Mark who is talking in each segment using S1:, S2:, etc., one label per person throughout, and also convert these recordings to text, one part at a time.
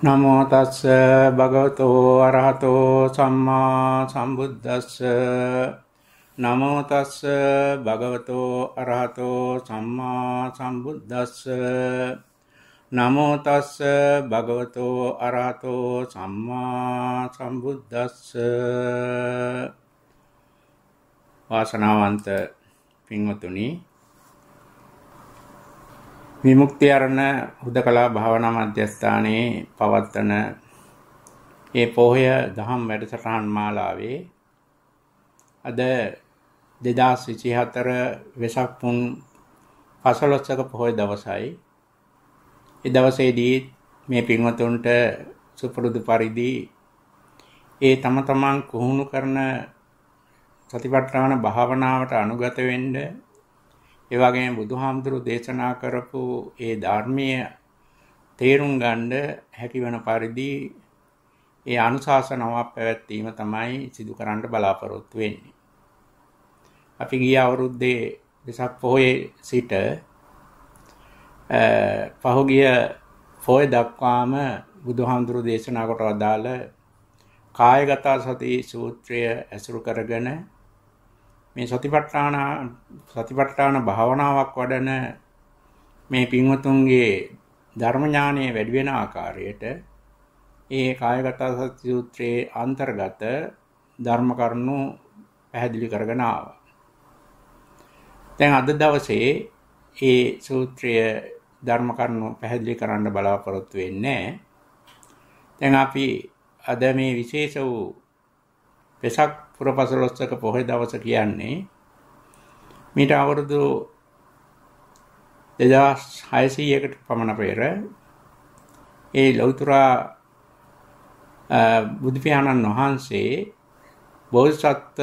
S1: නමෝ තස්ස භගවතෝ අරහතෝ සම්මා සම්බුද්දස්ස. නමෝ තස්ස භගවතෝ අරහතෝ සම්මා සම්බුද්දස්ස. නමෝ තස්ස භගවතෝ අරහතෝ සම්මා සම්බුද්දස්ස. වාසනාවන්ත පින්වතුනි විමුක්ති අරණ හුදකලා භාවනා මධ්‍යස්ථානයේ පවත්වන ඒ පොහොය දහම් වැඩසටහන් මාලාවේ අද 2024 වෙසක් පුන් පසළොස්වක පොහොය දවසයි. ඒ දවසේදී මේ පින්වතුන්ට සුපුරුදු පරිදි ඒ තම තමන් කුහුණු කරන සතිපට්ඨාන භාවනාවට අනුගත වෙන්න ඒ වගේම බුදුහාමුදුරු දේශනා කරපු ඒ ධර්මීය තේරුම් ගන්න හැකිවන පරිදි ඒ අනුශාසනාවක් පැවැත්වීම තමයි සිදු කරන්න බලාපොරොත්තු වෙන්නේ. අපි ගිය අවුරුද්දේ වෙසක් පොහොයේ සිට පහුගිය පොය දක්වාම බුදුහාමුදුරු දේශනා කොට වදාළ කායගත සති සූත්‍රය ඇසුරු කරගෙන මේ සතිපට්ඨාන සතිපට්ඨාන භාවනාවක් වඩන මේ පින්වතුන්ගේ ධර්ම ඥානය වැඩි වෙන ආකාරයට ඒ කායගත සති සූත්‍රයේ අන්තර්ගත ධර්ම කරුණු පැහැදිලි කරගෙන ආවා. දැන් අද දවසේ ඒ සූත්‍රය ධර්ම කරුණු පැහැදිලි කරන්න බලාපොරොත්තු වෙන්නේ දැන් අපි අද මේ විශේෂ වූ වෙසක් පුරපසළොස්වක පොහොය දවස කියන්නේ මීට අවුරුදු 2600කට පමණ පෙර ඒ ලෞතර බුදු පියාණන් වහන්සේ බෝධිසත්ව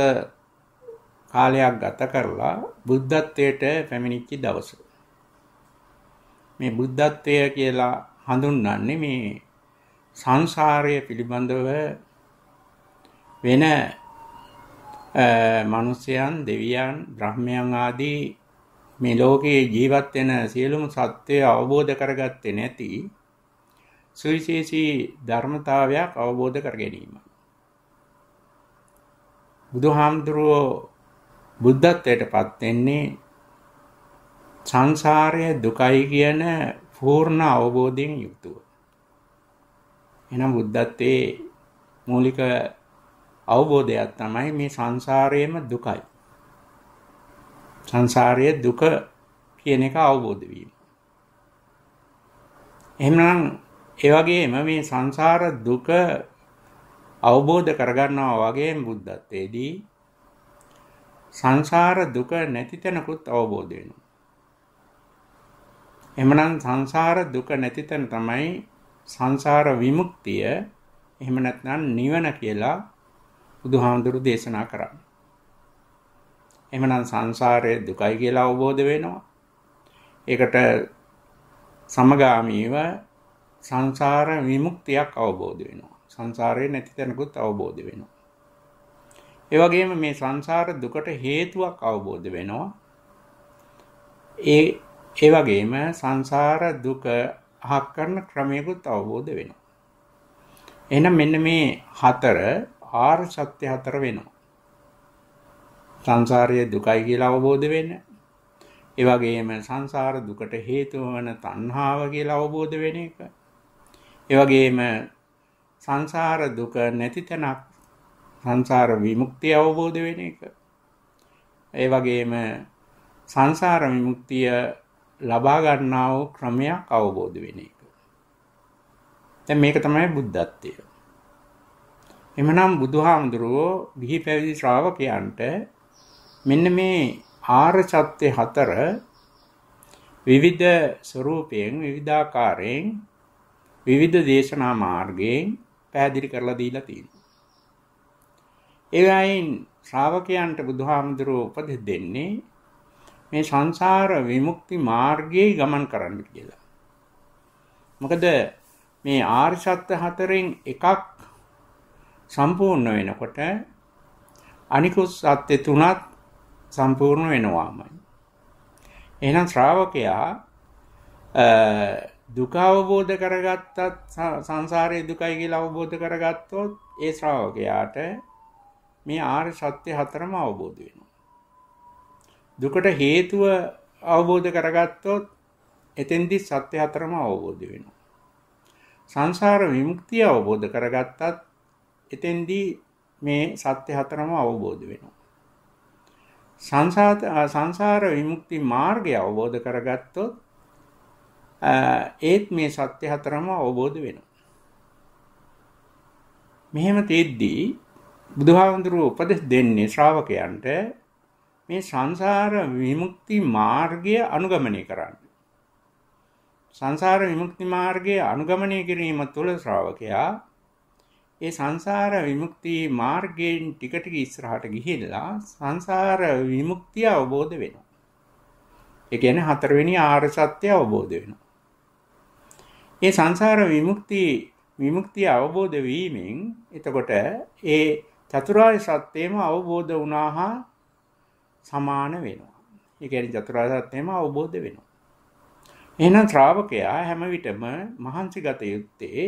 S1: කාලයක් ගත කරලා බුද්ධත්වයට පැමිණිච්ච දවස. මේ බුද්ධත්වය කියලා හඳුන්වන්නේ මේ සංසාරය පිළිබඳව වෙන මිනිසයන් දෙවියන් බ්‍රහ්මයන් ආදී මේ ලෝකේ ජීවත් වෙන සියලුම සත්වය අවබෝධ කරගත්තේ නැති සුවිශේෂී ධර්මතාවයක් අවබෝධ කර ගැනීම. බුදුහාමුදුරුවෝ බුද්ධත්වයටපත් වෙන්නේ සංසාරයේ දුකයි කියන පූර්ණ අවබෝධයෙන් යුක්තව. එනම් බුද්ධත්වයේ මූලික අවබෝධයක් තමයි මේ සංසාරයේම දුකයි. සංසාරයේ දුක කියන එක අවබෝධ වීම. එහෙනම් ඒ වගේම මේ සංසාර දුක අවබෝධ කරගන්නවා වගේ බුද්ධත්වයේදී සංසාර දුක නැති තැනකුත් අවබෝධ වෙනවා. එhmenan සංසාර දුක නැති තැන තමයි සංසාර විමුක්තිය එහෙම නැත්නම් නිවන කියලා බුදුහාමුදුරු දේශනා කරන්නේ. එහෙමනම් සංසාරයේ දුකයි කියලා අවබෝධ වෙනවා. ඒකට සමගාමීව සංසාර විමුක්තියක් අවබෝධ වෙනවා. සංසාරේ නැති තැනකුත් අවබෝධ වෙනවා. ඒ වගේම මේ සංසාර දුකට හේතුවක් අවබෝධ වෙනවා. ඒ ඒ වගේම සංසාර දුක අහක් කරන ක්‍රමයකුත් අවබෝධ වෙනවා. එහෙනම් මෙන්න මේ හතර ආර්ය සත්‍ය හතර වෙනවා. සංසාරයේ දුකයි කියලා අවබෝධ වෙන්න. ඒ වගේම සංසාර දුකට හේතුව වන තණ්හාව කියලා අවබෝධ වෙන එක. ඒ වගේම සංසාර දුක නැති තැනක් සංසාර විමුක්තිය අවබෝධ වෙන එක. ඒ වගේම සංසාර විමුක්තිය ලබා ගන්නා වූ ක්‍රමයක් අවබෝධ වෙන එක. දැන් මේක තමයි බුද්ධත්වය. එමනම් බුදුහාමුදුරුවෝ ගිහි පැවිදි ශ්‍රාවකයන්ට මෙන්න මේ ආර්ය සත්‍ය හතර විවිධ ස්වરૂපයෙන් විවිධාකාරයෙන් විවිධ දේශනා මාර්ගයෙන් පැහැදිලි කරලා දීලා තියෙනවා. ඒ වයින් ශ්‍රාවකයන්ට බුදුහාමුදුරුවෝ උපදෙස් දෙන්නේ මේ සංසාර විමුක්ති මාර්ගයේ ගමන් කරන්න කියලා. මොකද මේ ආර්ය සත්‍ය හතරෙන් එකක් සම්පූර්ණ වෙනකොට අනිකුත් සත්‍ය තුනත් සම්පූර්ණ වෙනවාමයි. එහෙනම් ශ්‍රාවකයා දුක අවබෝධ කරගත්තත් සංසාරයේ දුකයි කියලා අවබෝධ කරගත්තොත් ඒ ශ්‍රාවකයාට මේ ආර්ය සත්‍ය හතරම අවබෝධ වෙනවා. දුකට හේතුව අවබෝධ කරගත්තොත් එතෙන්දි සත්‍ය හතරම අවබෝධ වෙනවා. සංසාර විමුක්තිය අවබෝධ කරගත්තත් එතෙන්දී මේ සත්‍ය හතරම අවබෝධ වෙනවා. සංසාර විමුක්ති මාර්ගය අවබෝධ කරගත්තොත් ඒත් මේ සත්‍ය හතරම අවබෝධ වෙනවා. මෙහෙම තෙද්දී බුදුහාමුදුරුව උපදෙස් දෙන්නේ ශ්‍රාවකයන්ට මේ සංසාර විමුක්ති මාර්ගය අනුගමනය කරන්න. සංසාර විමුක්ති මාර්ගය අනුගමනය කිරීම තුළ ශ්‍රාවකයා ඒ සංසාර විමුක්ති මාර්ගයෙන් ටික ටික ඉස්සරහට ගිහිල්ලා සංසාර විමුක්තිය අවබෝධ වෙනවා. ඒ කියන්නේ හතරවෙනි ආර්ය සත්‍ය අවබෝධ වෙනවා. ඒ සංසාර විමුක්ති විමුක්තිය අවබෝධ වීමෙන් එතකොට ඒ චතුරාර්ය සත්‍යයම අවබෝධ වුණාහා සමාන වෙනවා. ඒ කියන්නේ චතුරාර්ය සත්‍යයම අවබෝධ වෙනවා. එහෙනම් ශ්‍රාවකයා හැම විටම මහන්සි ගත යුත්තේ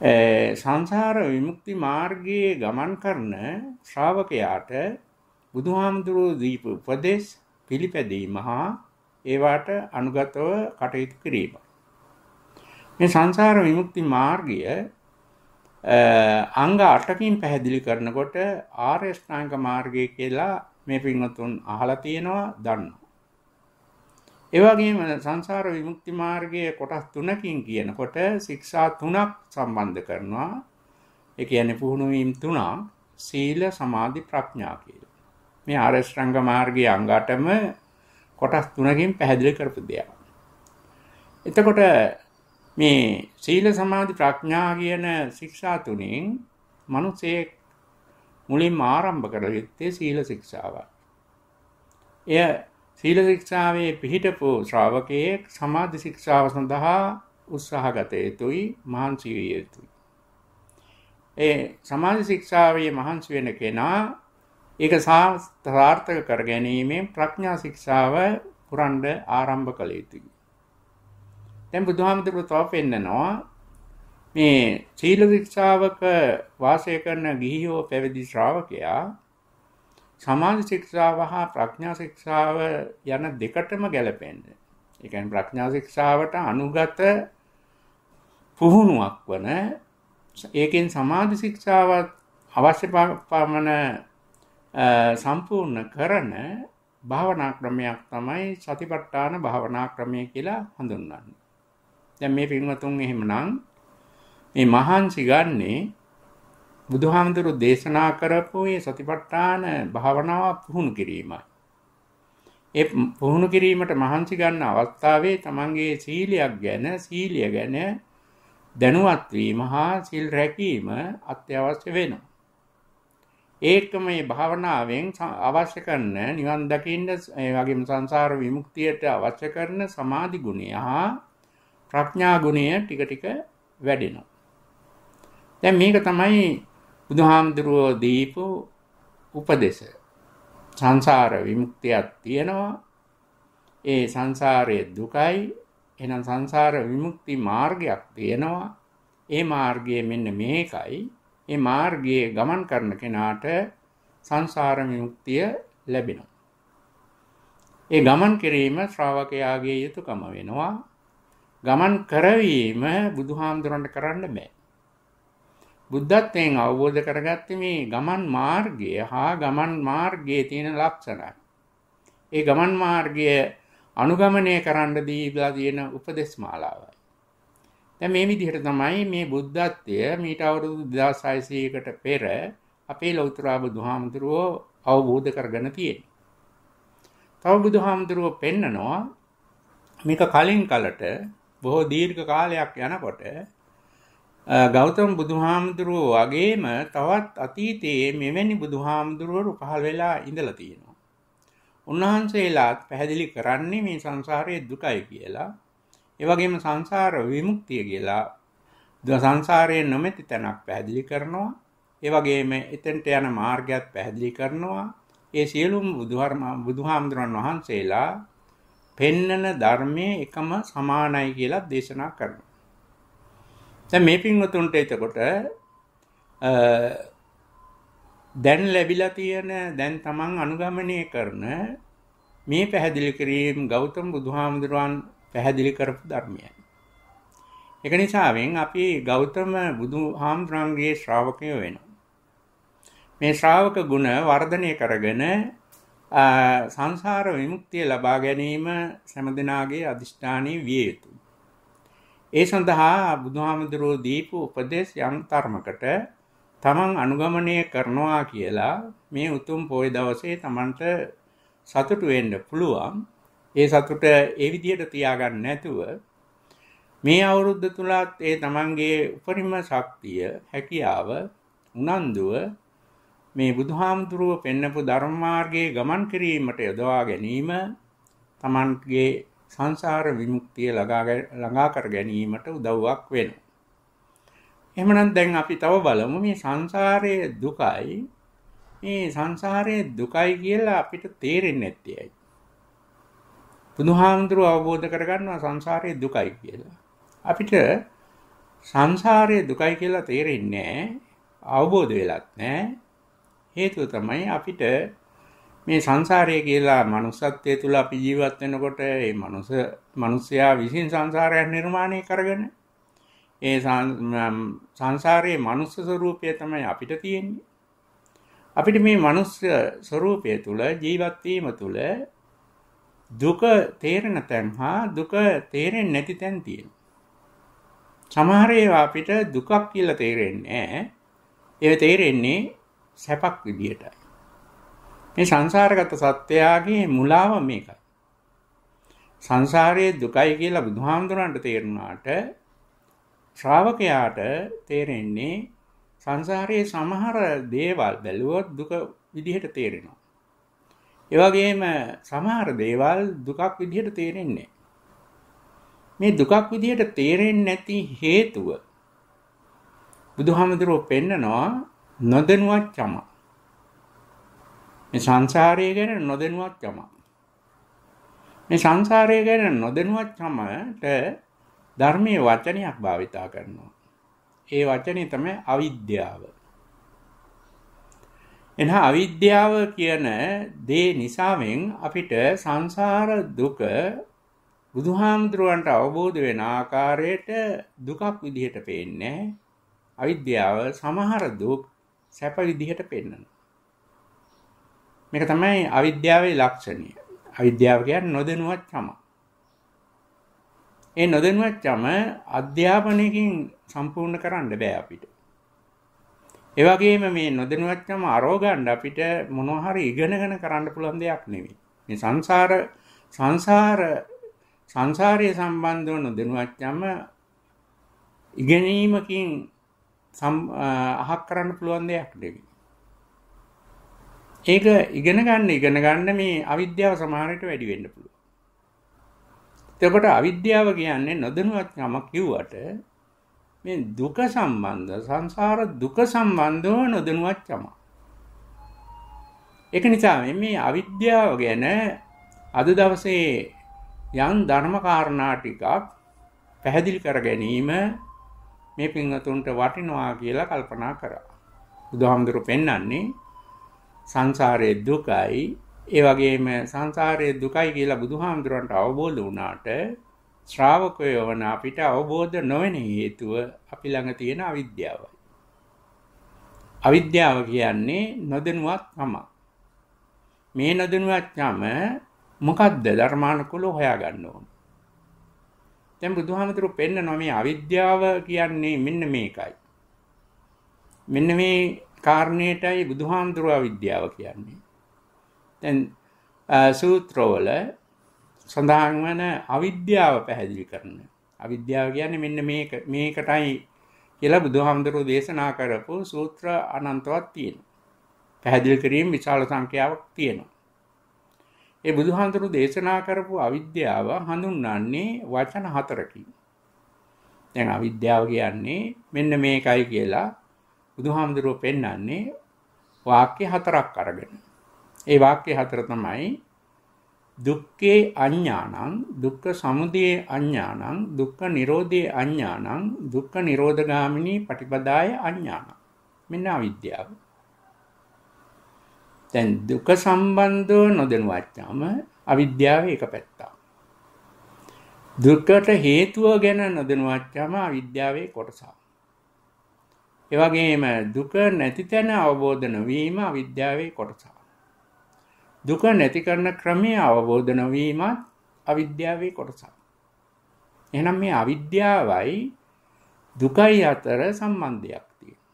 S1: සංසාර විමුක්ති මාර්ගයේ ගමන් කරන ශ්‍රාවකයාට බුදුහාමුදුරුවෝ දීප උපදේශ පිළිපැදීම හා ඒවාට අනුගතව කටයුතු කිරීම. මේ සංසාර විමුක්ති මාර්ගය අංග 8කින් පැහැදිලි කරනකොට ආර්ය ශ්‍රාංග මාර්ගය කියලා මේ පින්වතුන් අහලා තියෙනවා දන්නවා. ඒවගේම සංසාර විමුක්ති මාර්ගය කොටස් තුනකින් කියනකොට ශික්ෂා තුනක් සම්බන්ධ කරනවා එක යන පුහුණුවීම් තුනා සීල සමාධි ප්‍රඥා කියල මේ ආරශ්‍රංග මාර්ගය අංගාටම කොටස් තුනකින් පැහැදිලි කරපු දෙයක්. එතකොට මේ සීල සමාධි ප්‍රඥා කියන ශික්ෂා තුනෙන් මනුස්සයෙක් මුලින්ම ආරම්භ කළ යුත්තේ සීල ශික්ෂාවයි. එය සීල ශික්ෂාවේ පිහිටපු ශ්‍රාවකයෙක් සමාධි ශික්ෂාව සඳහා උත්සාහ ගත යුතුයි මහන්සි විය යුතුයි. ඒ සමාධි ශික්ෂාවේ මහන්සි වෙන කෙනා ඒක සාර්ථක කර ගැනීමෙන් ප්‍රඥා ශික්ෂාව පුරන්න ආරම්භ කළ යුතුයි. දැන් බුදුහාමුදුරුවෝ තව පෙන්නනවා මේ සීල ශික්ෂාවක වාසය කරන ගිහියෝ පැවිදි ශ්‍රාවකයා සමාධි ශික්ෂාව හා ප්‍රඥා ශික්ෂාව යන දෙකටම ගැලපෙන්න. ඒ කියන්නේ ප්‍රඥා ශික්ෂාවට අනුගත පුහුණුවක් වන ඒකෙන් සමාධි ශික්ෂාව අවශ්‍ය පමණ සම්පූර්ණ කරන භාවනා ක්‍රමයක් තමයි සතිපට්ඨාන භාවනා ක්‍රමය කියලා හඳුන්වන්නේ. දැන් මේ පින්වතුන් එහෙමනම් මේ මහන්සි ගන්නේ බුදුහාමුදුරු දේශනා කරපු මේ සතිපට්ඨාන භාවනාව පුහුණු කිරීමයි. ඒ පුහුණු කිරීමට මහන්සි ගන්න අවස්ථාවේ තමන්ගේ සීලයක් ගැන සීලිය ගැන දැනුවත් වීම හා සිල් රැකීම අත්‍යවශ්‍ය වෙනවා. ඒකම මේ භාවනාවෙන් අවශ්‍ය කරන නිවන් දකින්න ඒ වගේම සංසාර විමුක්තියට අවශ්‍ය කරන සමාධි ගුණය හා ප්‍රඥා ගුණය ටික ටික වැඩෙනවා. දැන් මේක තමයි බුදුහාමුදුරුවෝ දීපු උපදේශ සංසාර විමුක්තියක් තියෙනවා. ඒ සංසාරයේ දුකයි. එහෙනම් සංසාර විමුක්ති මාර්ගයක් තියෙනවා. ඒ මාර්ගය මෙන්න මේකයි. ඒ මාර්ගයේ ගමන් කරන කෙනාට සංසාර විමුක්තිය ලැබෙනවා. ඒ ගමන් කිරීම ශ්‍රාවකයාගේ යුතුයකම වෙනවා. ගමන් කරවීම බුදුහාමුදුරන්ට කරන්න බෑ. බුද්ධත්වයෙන් අවබෝධ කරගත්තේ මේ ගමන් මාර්ගය හා ගමන් මාර්ගයේ තියෙන ලක්ෂණයි. ඒ ගමන් මාර්ගය අනුගමනය කරන්න දීලා තියෙන උපදේශ මාලාවයි. දැන් මේ විදිහට තමයි මේ බුද්ධත්වය මීට අවුරුදු 2600කට පෙර අපේ ලෞතර බුදුහාමුදුරුවෝ අවබෝධ කරගෙන තියෙන්නේ. තව බුදුහාමුදුරුවෝ පෙන්නනවා මේක කලින් කලට බොහෝ දීර්ඝ කාලයක් යනකොට ගෞතම බුදුහාමුදුරුවෝ වගේම තවත් අතීතයේ මෙවැනි බුදුහාමුදුරුවරු පහළ වෙලා ඉඳලා තියෙනවා. උන්වහන්සේලාත් පැහැදිලි කරන්නේ මේ සංසාරයේ දුකයි කියලා. ඒ වගේම සංසාර විමුක්තිය කියලා සංසාරයේ නොමැති තැනක් පැහැදිලි කරනවා. ඒ වගේම එතෙන්ට යන මාර්ගයත් පැහැදිලි කරනවා. ඒ සියලුම බුදුහාමුදුරන් වහන්සේලා පෙන්නන ධර්මයේ එකම සමානයි කියලා දේශනා කරනවා. දැන් මේ පින්වතුන්ට එතකොට දැන් ලැබිලා තියෙන දැන් තමන් අනුගමනය කරන මේ පැහැදිලි කිරීම ගෞතම බුදුහාමුදුරුවන් පැහැදිලි කරපු ධර්මයයි. ඒක නිසාවෙන් අපි ගෞතම බුදුහාමුදුරන්ගේ ශ්‍රාවකයෝ වෙනවා. මේ ශ්‍රාවක ගුණ වර්ධනය කරගෙන සංසාර විමුක්තිය ලබා ගැනීම සෑම අදිෂ්ඨානීය විය යුතුයි. ඒ සඳහා බුදුහාමුදුරුවෝ දීපු උපදේශ යම් තරමකට තමන් අනුගමනය කරනවා කියලා මේ උතුම් පොය දවසේ තමන්ට සතුටු වෙන්න පුළුවන්. ඒ සතුට ඒ විදිහට තියාගන්න නැතුව මේ අවුරුද්ද තුලත් ඒ තමන්ගේ උපරිම ශක්තිය, හැකියාව, උනන්දුව මේ බුදුහාමුදුරුව පෙන්නපු ධර්ම මාර්ගයේ ගමන් කිරීමට යොදවා ගැනීම තමන්ගේ සංසාර විමුක්තිය ළඟා කර ගැනීමට උදව්වක් වෙනවා. එහෙමනම් දැන් අපි තව බලමු මේ සංසාරයේ දුකයි මේ සංසාරයේ දුකයි කියලා අපිට තේරෙන්නේ නැත්තේ ඇයි? බුදුහාමුදුරුව අවබෝධ කරගන්නවා සංසාරයේ දුකයි කියලා. අපිට සංසාරයේ දුකයි කියලා තේරෙන්නේ අවබෝධ වෙලත් නැහැ. හේතුව තමයි අපිට මේ සංසාරය කියලා manussත්වයේ තුල අපි ජීවත් වෙනකොට මේ මනුස්ස මිනිසයා විසින් සංසාරයක් නිර්මාණය කරගෙන ඒ සංසාරයේ මනුස්ස ස්වરૂපය තමයි අපිට තියෙන්නේ. අපිට මේ මනුස්ස ස්වરૂපය තුල ජීවත් වීම තුල දුක තේරෙන තැන් හා දුක තේරෙන්නේ නැති තැන් තියෙනවා. සමහර ඒවා අපිට දුකක් කියලා තේරෙන්නේ නැහැ. ඒ තේරෙන්නේ සැපක් විදියටයි. මේ සංසාරගත සත්‍යයගේ මුලාව මේකයි. සංසාරයේ දුකයි කියලා බුදුහාමුදුරන්ට තේරුණාට ශ්‍රාවකයාට තේරෙන්නේ සංසාරයේ සමහර දේවල් බැලුවොත් දුක විදිහට තේරෙනවා. ඒ වගේම සමහර දේවල් දුකක් විදිහට තේරෙන්නේ මේ දුකක් විදිහට තේරෙන්නේ නැති හේතුව බුදුහාමුදුරුවෝ පෙන්නනවා නොදැනුවත් චම. මේ සංසාරය ගැන නොදැනුවත් චම. මේ සංසාරය ගැන නොදැනුවත් චමට ධර්මයේ වචනයක් භාවිතා කරනවා. ඒ වචනේ තමයි අවිද්‍යාව. එන අවිද්‍යාව කියන දේ නිසාවෙන් අපිට සංසාර දුක බුදුහාමුදුරුවන්ට අවබෝධ වෙන ආකාරයට දුකක් විදිහට පේන්නේ අවිද්‍යාව සමහර දුක් සැප විදිහට පෙන්වනවා. මේක තමයි අවිද්‍යාවේ ලක්ෂණය. අවිද්‍යාව කියන්නේ නොදැනුවත්කම. ඒ නොදැනුවත්කම අධ්‍යාපනයකින් සම්පූර්ණ කරන්න බෑ අපිට. ඒ වගේම මේ නොදැනුවත්කම අරෝගන්න අපිට මොනවා හරි ඉගෙනගෙන කරන්න පුළුවන් දෙයක් නෙවෙයි. මේ සංසාර සංසාර සංසාරය සම්බන්ධව නොදැනුවත්කම ඉගෙනීමකින් අහක් කරන්න පුළුවන් දෙයක් නෙවෙයි. ඒක ඉගෙන ගන්න ඉගෙන ගන්න මේ අවිද්‍යාව සමහරට වැඩි වෙන්න පුළුවන්. එතකොට අවිද්‍යාව කියන්නේ නොදැනුවත්කම කිව්වට මේ දුක සම්බන්ධ සංසාර දුක සම්බන්ධව නොදැනුවත්කම. ඒක නිසා මේ අවිද්‍යාව ගැන අද දවසේ යම් ධර්ම කාරණා ටිකක් පැහැදිලි කර ගැනීම මේ පින්වතුන්ට වටිනවා කියලා කල්පනා කරා. බුදුහාමුදුරු පෙන්වන්නේ සංසාරයේ දුකයි ඒ වගේම සංසාරයේ දුකයි කියලා බුදුහාමුදුරන්ට අවබෝධ වුණාට ශ්‍රාවකයෝ වන අපිට අවබෝධ නොවන හේතුව අපි ළඟ තියෙන අවිද්‍යාවයි. අවිද්‍යාව කියන්නේ නොදැනුවත්කම. මේ නොදැනුවත්කම මොකද්ද ධර්මානුකූලව හොයාගන්න ඕන. දැන් බුදුහාමුදුරු පෙන්නනවා මේ අවිද්‍යාව කියන්නේ මෙන්න මේකයි. මෙන්න මේ කාරණේටයි බුදුහාමුදුරුව අවිද්‍යාව කියන්නේ. දැන් සූත්‍රවල සඳහන් වන අවිද්‍යාව පැහැදිලි කරන. අවිද්‍යාව කියන්නේ මෙන්න මේක මේකටයි කියලා බුදුහාමුදුරුව දේශනා කරපු සූත්‍ර අනන්තවත් තියෙනවා. පැහැදිලි කිරීම විශාල සංඛ්‍යාවක් තියෙනවා. ඒ බුදුහාමුදුරුව දේශනා කරපු අවිද්‍යාව හඳුන්වන්නේ වචන හතරකින්. දැන් අවිද්‍යාව කියන්නේ මෙන්න මේකයි කියලා බුදුහාමුදුරුව පෙන්වන්නේ වාක්‍ය හතරක් අරගෙන. ඒ වාක්‍ය හතර තමයි දුක්ඛේ අඥානං දුක්ඛ සමුදය අඥානං දුක්ඛ නිරෝධේ අඥානං දුක්ඛ නිරෝධගාමිනී පටිපදාය අඥානං. මෙන්න අවිද්‍යාව. දැන් දුක සම්බන්ධව නොදැනුවච්චාම අවිද්‍යාව එක පැත්තක්. දුකට හේතුව ගැන නොදැනුවච්චාම අවිද්‍යාවේ කොටසක්. ඒ වගේම දුක නැති තැන අවබෝධ නොවීම අවිද්‍යාවේ කොටසක් දුක නැති කරන ක්‍රමය අවබෝධ නොවීමත් අවිද්‍යාවේ කොටසක්. එහෙනම් මේ අවිද්‍යාවයි දුකයි අතර සම්බන්ධයක් තියෙනවා.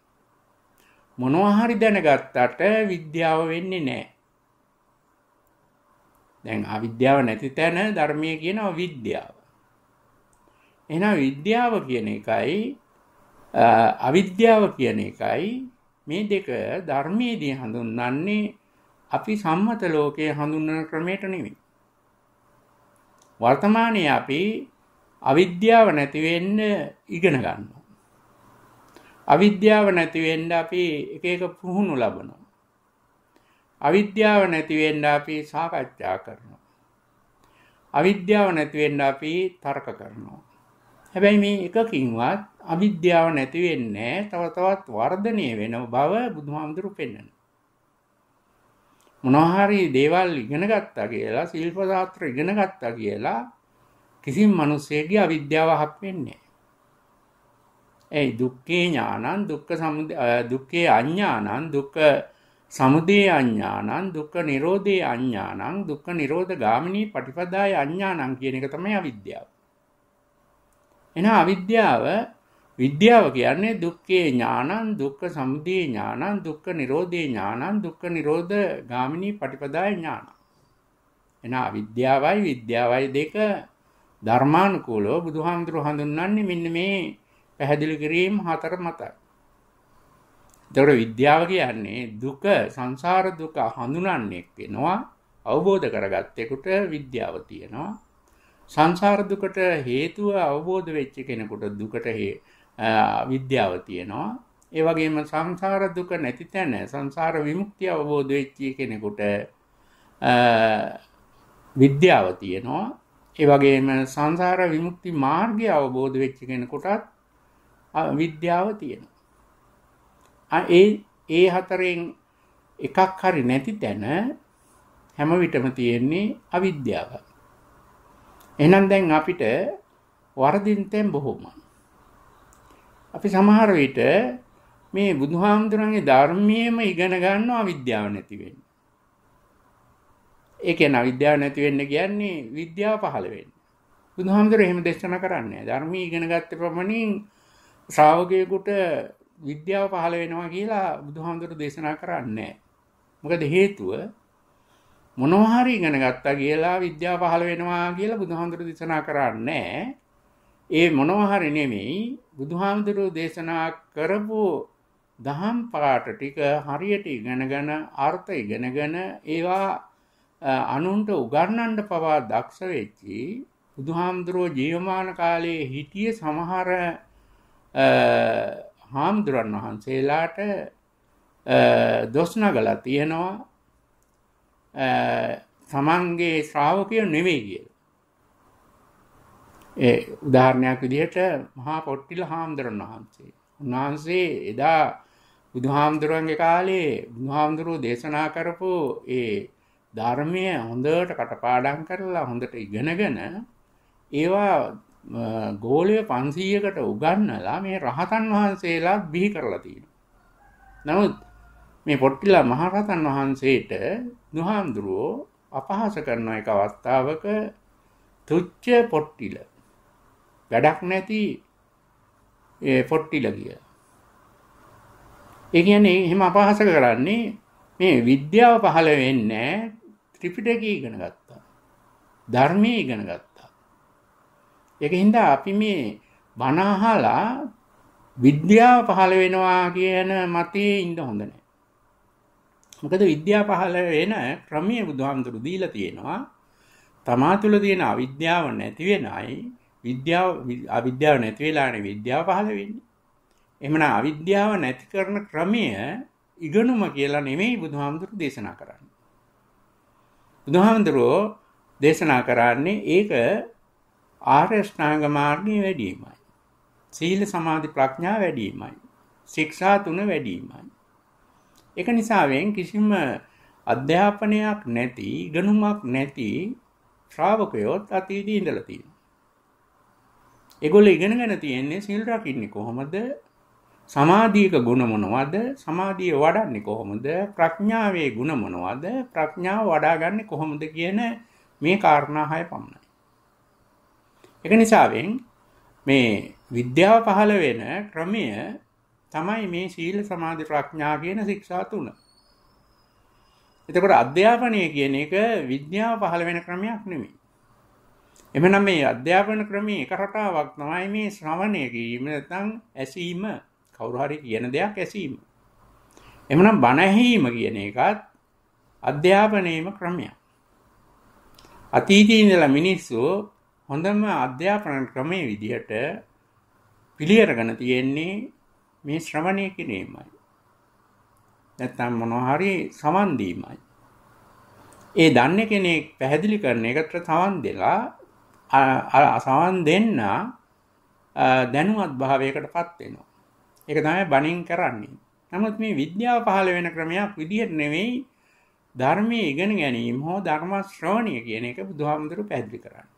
S1: මොනවා හරි දැනගත්තට විද්‍යාව වෙන්නේ නැහැ. දැන් අවිද්‍යාව නැති තැන ධර්මයේ කියනවා විද්‍යාව. එහෙනම් විද්‍යාව කියන එකයි අවිද්‍යාව කියන එකයි මේ දෙක ධර්මයේදී හඳුන්වන්නේ අපි සම්මත ලෝකයේ හඳුන්වන ක්‍රමයට නෙවෙයි. වර්තමානයේ අපි අවිද්‍යාව නැති වෙන්න ඉගෙන ගන්නවා. අවිද්‍යාව නැති වෙන්න අපි එක එක පුහුණු ලබනවා. අවිද්‍යාව නැති වෙන්න අපි සාකච්ඡා කරනවා. අවිද්‍යාව නැති වෙන්න අපි තර්ක කරනවා. හැබැයි මේ එකකින්වත් අවිද්‍යාව නැති වෙන්නේ තව තවත් වර්ධනය වෙන බව බුදුහාමුදුරු පෙන්වනවා. මොනවා හරි දේවල් ඉගෙන ගත්තා කියලා ශිල්ප ශාස්ත්‍ර ඉගෙන ගත්තා කියලා කිසිම මිනිසෙකගේ අවිද්‍යාවක් වෙන්නේ නැහැ. ඒ දුක්ඛේ ඥානං දුක්ඛ සමුදය දුක්ඛේ අඥානං දුක්ඛ සමුදය අඥානං දුක්ඛ නිරෝධේ අඥානං දුක්ඛ නිරෝධ ගාමිනී පටිපදාය අඥානං කියන එක තමයි අවිද්‍යාව. එහෙනම් අවිද්‍යාව විද්‍යාව කියන්නේ දුක්ඛේ ඥානං දුක්ඛ සමුදය ඥානං දුක්ඛ නිරෝධේ ඥානං දුක්ඛ නිරෝධ ගාමිනී පටිපදාය ඥානං එන අවිද්‍යාවයි විද්‍යාවයි දෙක ධර්මානුකූලව බුදුහාමුදුරුවෝ හඳුන්වන්නේ මෙන්න මේ පැහැදිලි කිරීම හතර මතයි. එතකොට විද්‍යාව කියන්නේ දුක සංසාර දුක හඳුනන්නේ වෙනවා අවබෝධ කරගත්තෙකුට විද්‍යාව තියෙනවා. සංසාර දුකට හේතුව අවබෝධ වෙච්ච කෙනෙකුට දුකට විද්‍යාව තියෙනවා. ඒ වගේම සංසාර දුක නැති තැන සංසාර විමුක්තිය අවබෝධ වෙච්ච කෙනෙකුට විද්‍යාව තියෙනවා. ඒ වගේම සංසාර විමුක්ති මාර්ගය අවබෝධ වෙච්ච කෙනෙකුටත් විද්‍යාව තියෙනවා. ඒ ඒ හතරෙන් එකක් හරි නැති තැන හැම විටම තියෙන්නේ අවිද්‍යාව. එහෙනම් දැන් අපිට වරදින් තැන් බොහෝමයි. අපි සමහර විට මේ බුදුහාමුදුරන්ගේ ධර්මයේම ඉගෙන ගන්නවා විද්‍යාව නැති වෙන්න. ඒ කියන්නේ අවිද්‍යාව නැති වෙන්න කියන්නේ විද්‍යාව පහළ වෙන්න. බුදුහාමුදුර එහෙම දේශනා කරන්නේ ධර්මයේ ඉගෙන ගත්ත ප්‍රමණින් ශ්‍රාවකයෙකුට විද්‍යාව පහළ වෙනවා කියලා බුදුහාමුදුර දේශනා කරන්නේ මොකද හේතුව මොනවා හරි ඉගෙන ගත්තා කියලා විද්‍යාව පහළ වෙනවා කියලා බුදුහාමුදුර දේශනා කරන්නේ ඒ මොනවා හරි නෙමෙයි බුදුහාමුදුරුවෝ දේශනා කරපු දහම් පාට ටික හරියට ඉගෙනගෙන අර්ථ ඉගෙනගෙන ඒවා අනුන්ට උගන්වන්න පවා දක්ෂ වෙච්චි බුදුහාමුදුරුවෝ ජීවමාන කාලයේ හිටිය සමහර හාමුදුරන් වහන්සේලාට දොස් නගලා තියෙනවා තමන්ගේ ශ්‍රාවකයෝ නෙවෙයි කියලා. ඒ උදාහරණයක් විදිහට මහා පොට්ටිල හාමුදුරන් වහන්සේ. උන්වහන්සේ එදා බුදුහාමුදුරන්ගේ කාලේ බුදුහාමුදුරුවෝ දේශනා කරපු ඒ ධර්මය හොඳට කටපාඩම් කරලා හොඳට ඉගෙනගෙන ඒවා ගෝලය 500කට උගන්වලා මේ රහතන් වහන්සේලා බිහි කරලා තියෙනවා. නමුත් මේ පොට්ටිලා මහරහතන් වහන්සේට බුදුහාමුදුරුවෝ අපහාස කරන එක අවස්ථාවක තුච්ච පොට්ටිල වැඩක් නැති ඒ පොට්ටිල කිය. ඒ කියන්නේ එහෙම අපහාස කරන්නේ මේ විද්‍යාව පහළ වෙන්නේ ත්‍රිපිටකය ඉගෙන ගත්තා. ධර්මයේ ඉගෙන ගත්තා. ඒකින්ද අපි මේ බණ අහලා විද්‍යාව පහළ වෙනවා කියන මතයේ ඉන්න හොඳ නැහැ. මොකද විද්‍යාව පහළ වෙන ක්‍රමයේ බුදුහාමුදුරු දීලා තියෙනවා. තමා තුළ තියෙන අවිද්‍යාව නැති වෙනයි විද්‍යාව අවිද්‍යාව නැති වෙලානේ විද්‍යාව පහළ වෙන්නේ. එහෙමනම් අවිද්‍යාව නැති කරන ක්‍රමය ඉගෙනුම කියලා නෙමෙයි බුදුහාමුදුරු දේශනා කරන්නේ. බුදුහාමුදුරෝ දේශනා කරන්නේ ඒක ආර්ය ශ්‍රාංග මාර්ගයේ වැඩිමයි. සීල සමාධි ප්‍රඥා වැඩිමයි. ශික්ෂා තුන වැඩිමයි. ඒක නිසා වෙන් කිසිම අධ්‍යාපනයක් නැති, ඉගෙනුමක් නැති ශ්‍රාවකයෝත් අතීතයේ ඉඳලා තියෙනවා. ඒගොල්ලෝ ඉගෙනගෙන තියෙන්නේ සීල් රකින්නේ කොහොමද? සමාධියක ගුණ මොනවද? සමාධිය වඩන්නේ කොහොමද? ප්‍රඥාවේ ගුණ මොනවද? ප්‍රඥාව වඩාගන්නේ කොහොමද කියන මේ කාරණා හය පමණයි. ඒක නිසාවෙන් මේ විද්‍යාව පහළ වෙන ක්‍රමය තමයි මේ සීල සමාධි ප්‍රඥා කියන ශික්ෂා තුන. එතකොට අධ්‍යාපනය කියන එක විද්‍යාව පහළ වෙන ක්‍රමයක් නෙමෙයි. එමනම් මේ අධ්‍යාපන ක්‍රමයේ එක රටාවක් තමයි මේ ශ්‍රවණය කිරීම නැත්නම් ඇසීම කවුරු හරි කියන දෙයක් ඇසීම. එමනම් බණ ඇහිීම කියන එකත් අධ්‍යාපනයේම ක්‍රමයක්. අතීතයේ ඉඳලා මිනිස්සු හොඳම අධ්‍යාපන ක්‍රමයේ විදිහට පිළිඅරගෙන තියෙන්නේ මේ ශ්‍රවණය කිරීමයි. නැත්නම් මොනවා හරි සමන් දීමයි. ඒ දන්නේ කෙනෙක් පැහැදිලි කරන එකට සමන් දෙලා සමන් දෙන්න දැනුවත් භාවයකටපත් වෙනවා. ඒක තමයි බණින් කරන්නේ. නමුත් මේ විද්‍යාව පහළ වෙන ක්‍රමයක් විදිහට නෙවෙයි ධර්මයේ ඉගෙන ගැනීම හෝ ධර්ම ශ්‍රවණය කියන එක බුදුහාමුදුරු පැහැදිලි කරන්නේ.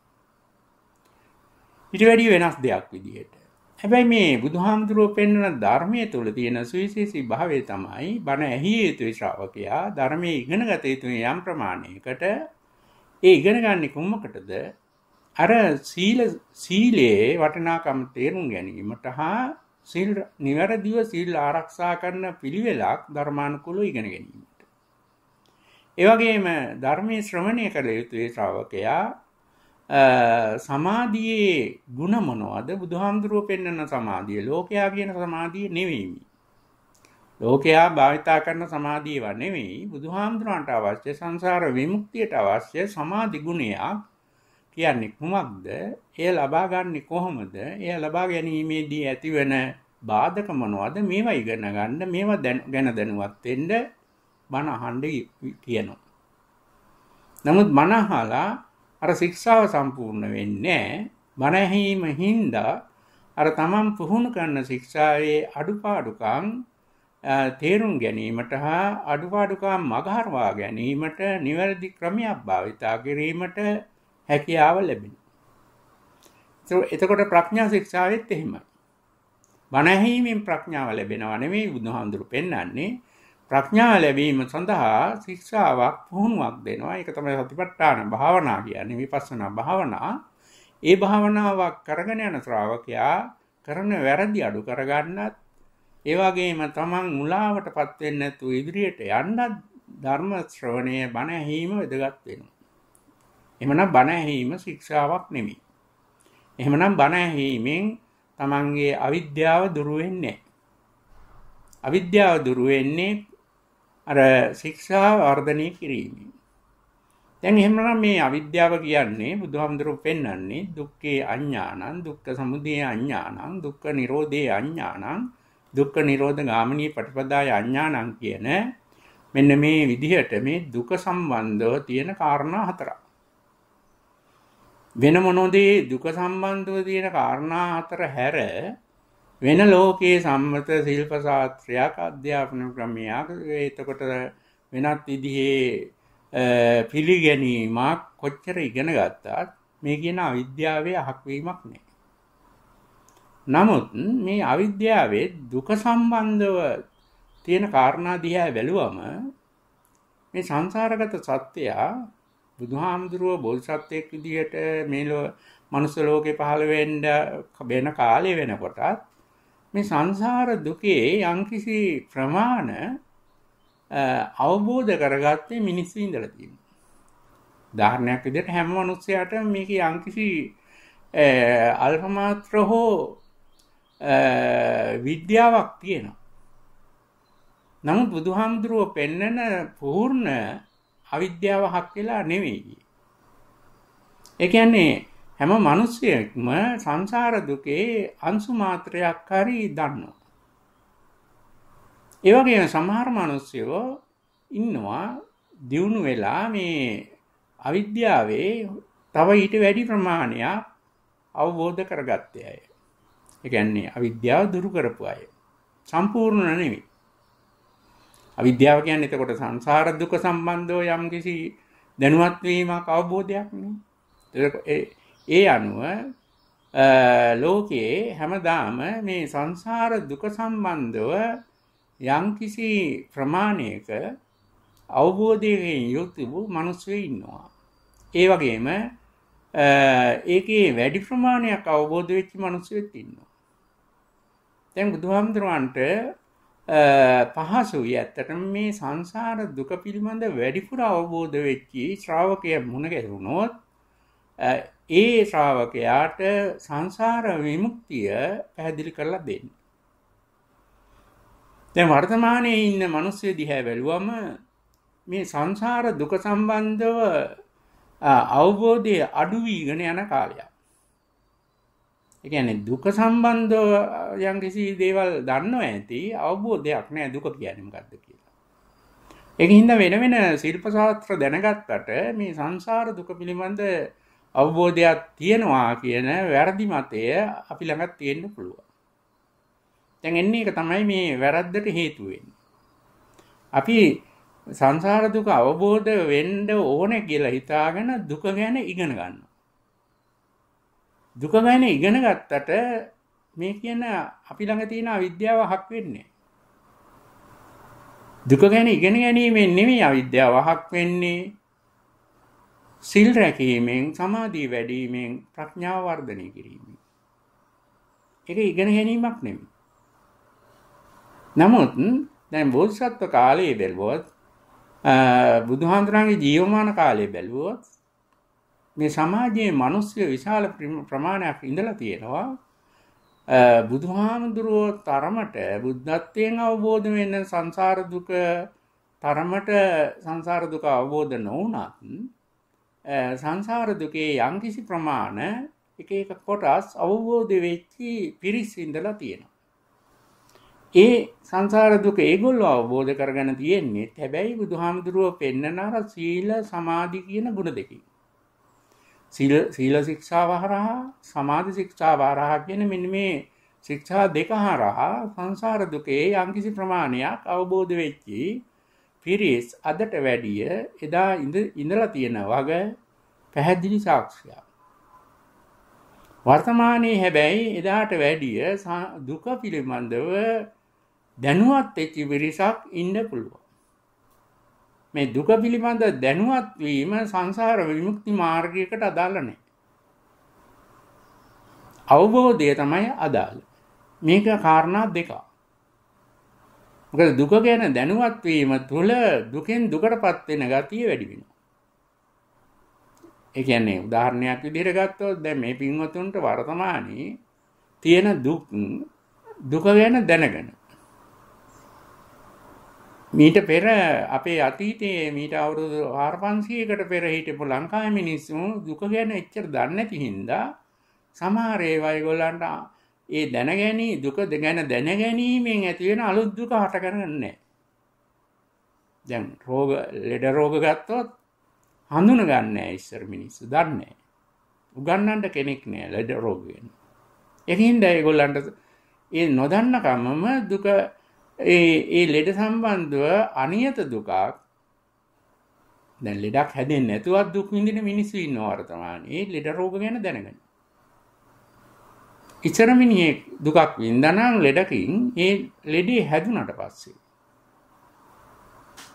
S1: ඊට වැඩිය වෙනස් දෙයක් විදිහට. හැබැයි මේ බුදුහාමුදුරුව පෙන්වන ධර්මයේ තුල තියෙන සුවිශේෂී භාවය තමයි බණ ඇහිය යුතු ශ්‍රාවකයා ධර්මයේ ඉගෙන ගත යුතු යම් ප්‍රමාණයකට ඒ ඉගෙන ගන්න කුමකටද අර සීල සීලේ වටිනාකම තේරුම් ගැනීමට හා සීල් නිවැරදිව සීල් ආරක්ෂා කරන පිළිවෙලක් ධර්මානුකූලව ඉගෙන ගැනීමට. ඒ වගේම ධර්මයේ ශ්‍රවණය කළ යුතු ශ්‍රාවකයා සමාධියේ ಗುಣ මොනවද බුදුහාමුදුරුව පෙන්වන සමාධිය ලෝකයා කියන සමාධිය නෙවෙයි. ලෝකයා භාවිතා කරන සමාධියව නෙවෙයි බුදුහාමුදුරන්ට අවශ්‍ය සංසාර විමුක්තියට අවශ්‍ය සමාධි ගුණයක් කියන්නේ කුමක්ද? එය ලබා ගන්නෙ කොහොමද? එය ලබා ගැනීමේදී ඇතිවන බාධක මොනවද? මේවා ඉගෙන ගන්න, මේවා ගැන දැනුවත් වෙන්න බණ අහන්න කියනවා. නමුත් බණ අහලා අර ශික්ෂාව සම්පූර්ණ වෙන්නේ බණ ඇහිම හින්දා අර තමන් පුහුණු කරන ශික්ෂාවේ අඩුපාඩුකම් තේරුම් ගැනීමට හා අඩුපාඩුකම් මගහරවා ගැනීමට නිවැරදි ක්‍රමයක් භාවිතා කිරීමට හැකියාව ලැබෙනවා. එතකොට ප්‍රඥා ශික්ෂාවෙත් එහෙමයි. බණ ඇහිීමෙන් ප්‍රඥාව ලැබෙනවා නෙමෙයි බුදුහාමුදුරු පෙන්වන්නේ ප්‍රඥා ලැබීම සඳහා ශික්ෂාවක් පුහුණුවක් දෙනවා. ඒක තමයි සතිපට්ඨාන භාවනා කියන්නේ විපස්සනා භාවනා. ඒ භාවනාවක් කරගෙන යන ශ්‍රාවකයා කරන වැරදි අඩු කරගන්නත් ඒ වගේම තමන් මුලාවටපත් වෙන්නේ නැතුව ඉදිරියට යන්නත් ධර්ම ශ්‍රවණය බණ ඇහිීම වැදගත් වෙනවා. එහෙමනම් බණ ඇහිීම ශික්ෂාවක් නෙමෙයි. එහෙමනම් බණ ඇහිීමෙන් තමන්ගේ අවිද්‍යාව දුරු වෙන්නේ නැහැ. අවිද්‍යාව දුරු වෙන්නේ අර ශික්ෂා වර්ධනය කිරීම. දැන් එහෙමනම් මේ අවිද්‍යාව කියන්නේ බුදුහාමුදුරුවෝ පෙන්වන්නේ දුක්ඛේ අඥානං දුක්ඛ සමුදය අඥානං දුක්ඛ නිරෝධේ අඥානං දුක්ඛ නිරෝධ ගාමිනී පටිපදාය අඥානං කියන මෙන්න මේ විදිහට මේ දුක සම්බන්ධව තියෙන කාරණා හතරක්. වෙන මොනෝදී දුක සම්බන්ධව තියෙන කාරණා හතර හැර වෙන ලෝකයේ සම්මත ශිල්ප ශාස්ත්‍රයක් අධ්‍යාපන ක්‍රමයක් එතකොට වෙනත් විදිහේ පිළිගැනීමක් කොච්චර ඉගෙන ගත්තත් මේ කියන අවිද්‍යාවේ අහක්වීමක් නෑ. නමුත් මේ අවිද්‍යාවේ දුක සම්බන්ධව තියෙන කාරණා දිහා බැලුවම මේ සංසාරගත සත්‍යය බුදුහාමුදුරුව බෝධිසත්වයෙක් විදිහට මේ මනුස්ස ලෝකේ පහළ වෙන්න වෙන කාලේ වෙනකොටත් මේ සංසාර දුකේ යම්කිසි ප්‍රමාණ අවබෝධ කරගත්තේ මිනිස්සු ඉඳලා තියෙනවා. උදාහරණයක් විදිහට හැම මිනිස්සයාටම මේක යම්කිසි අල්ප මාත්‍ර හෝ විද්‍යාවක් තියෙනවා. නමුත් බුදුහාමුදුරුව පෙන්නන පූර්ණ අවිද්‍යාව හක් වෙලා නෙවෙයි. ඒ කියන්නේ හැම මිනිසියෙක්ම සංසාර දුකේ අංශු මාත්‍රයක් හරි දන්නවා. ඒ වගේම සමහර මිනිස්සුયો ඉන්නවා දියුණු වෙලා මේ අවිද්‍යාවේ තව ඊට වැඩි ප්‍රමාණයක් අවබෝධ කරගත්තේ අය. ඒ කියන්නේ අවිද්‍යාව දුරු කරපු අය. සම්පූර්ණ නෙවෙයි. අවිද්‍යාව කියන්නේ එතකොට සංසාර දුක සම්බන්ධව යම්කිසි දැනුවත් වීමක් අවබෝධයක් නේ. ඒ අනුව ලෝකයේ හැමදාම මේ සංසාර දුක සම්බන්ධව යම්කිසි ප්‍රමාණයක අවබෝධයෙන් යුතු මිනිස්සු ඉන්නවා. ඒ වගේම ඒකේ වැඩි ප්‍රමාණයක් අවබෝධ වෙච්ච මිනිස්සුත් ඉන්නවා. දැන් බුදුහාමුදුරන්ට පහසුයි ඇත්තටම මේ සංසාර දුක පිළිබඳ වැඩිපුර අවබෝධ වෙච්චි ශ්‍රාවකයා මුණ ගැහුණොත් ඒ ශ්‍රාවකයාට සංසාර විමුක්තිය පැහැදිලි කරලා දෙන්න. දැන් වර්තමානයේ ඉන්න මිනිස්සු දිහා බැලුවම මේ සංසාර දුක සම්බන්ධව අවබෝධය අඩු වීගෙන යන කාලයක්. ඒ කියන්නේ දුක සම්බන්ධව යම්කිසි දේවල් දන්නව ඇති අවබෝධයක් නෑ දුක කියන්නේ මොකද්ද කියලා. ඒකින්ද වෙන වෙන ශිල්ප ශාස්ත්‍ර දැනගත්තට මේ සංසාර දුක පිළිබඳ අවබෝධයක් තියෙනවා කියන වැරදි මතය අපි ළඟත් තියෙන්න පුළුවන්. දැන් එන්නේ එක තමයි මේ වැරද්දට හේතු වෙන්නේ. අපි සංසාර දුක අවබෝධ වෙන්න ඕනේ කියලා හිතාගෙන දුක ගැන ඉගෙන ගන්නවා. දුක ගැන ඉගෙන ගත්තට මේ කියන අපි ළඟ තියෙන අවිද්‍යාව හක් වෙන්නේ. දුක ගැන ඉගෙන ගැනීමෙන් නෙමෙයි අවිද්‍යාව හක් වෙන්නේ. සිල් රැකීමෙන්, සමාධිය වැඩිවීමෙන්, ප්‍රඥාව වර්ධනය කිරීමෙන්. ඒක ඉගෙන ගැනීමක් නෙමෙයි. නමුත් දැන් බෝධිසත්ව කාලයේ බැලුවොත් බුදුහාඳුරන්ගේ ජීවමාන කාලයේ බැලුවොත් මේ සමාජයේ මිනිස්සු විශාල ප්‍රමාණයක් ඉඳලා තියෙනවා බුදුහාමුදුරුවෝ තරමට බුද්ධත්වයෙන් අවබෝධ වෙන සංසාර දුක තරමට සංසාර දුක අවබෝධ නොවුනත් සංසාර දුකේ යම්කිසි ප්‍රමාණ එක එක කොටස් අවබෝධ වෙච්චි පිරිස් ඉඳලා තියෙනවා ඒ සංසාර දුක ඒගොල්ලෝ අවබෝධ කරගෙන තියෙන්නේ හැබැයි බුදුහාමුදුරුව පෙන්නන අර සීල සමාධි කියන ගුණ දෙකකින්. සීල සීල ශික්ෂාව හරහා සමාධි ශික්ෂාව හරහා කියන මෙන්න මේ ශික්ෂා දෙක හරහා සංසාර දුකේ යම්කිසි ප්‍රමාණයක් අවබෝධ වෙච්චි පිරිස් අදට වැඩිය එදා ඉඳලා තියෙන වග පැහැදිලි සාක්ෂියක්. වර්තමානයේ හැබැයි එදාට වැඩිය දුක පිළිබඳව දැනුවත් වෙච්ච පිරිසක් ඉන්න පුළුවන්. මේ දුක පිළිබඳ දැනුවත් වීම සංසාර විමුක්ති මාර්ගයකට අදාළ නැහැ. අවබෝධය තමයි අදාළ. මේක කාරණා දෙකක්. මොකද දුක ගැන දැනුවත් වීම තුළ දුකෙන් දුකටපත් වෙන ගතිය වැඩි වෙනවා. ඒ කියන්නේ උදාහරණයක් විදිහට ගත්තොත් දැන් මේ පින්වතුන්ට වර්තමානයේ තියෙන දුක් දුක ගැන දැනගෙන මීට පෙර අපේ අතීතයේ මීට අවුරුදු 4500කට පෙර හිටපු ලංකාවේ මිනිස්සු දුක ගැන එච්චර දන්නේ නැති හින්දා සමහර ඒවා ඒගොල්ලන්ට ඒ දැනගැනී දුක ගැන දැනගැනීමෙන් ඇති වෙන අලුත් දුක හටගන්නේ දැන් රෝග ලෙඩ රෝග ගත්තොත් හඳුන ගන්නෑ ඉස්සර මිනිස්සු දන්නේ උගන්නන්න කෙනෙක් නෑ ලෙඩ රෝග වෙන. එකින්ද ඒගොල්ලන්ට ඒ නොදන්න කමම දුක ඒ ඒ ලෙඩ සම්බන්ධව අනියත දුකක් දැන් ලෙඩක් හැදෙන්නේ නැතුවත් දුක් විඳින මිනිස්සු ඉන්නවා වර්තමානයේ ලෙඩ රෝග ගැන දැනගන්න. ඉතර මිනිහෙක් දුකක් වින්දානම් ලෙඩකින් ඒ ලෙඩේ හැදුනට පස්සේ.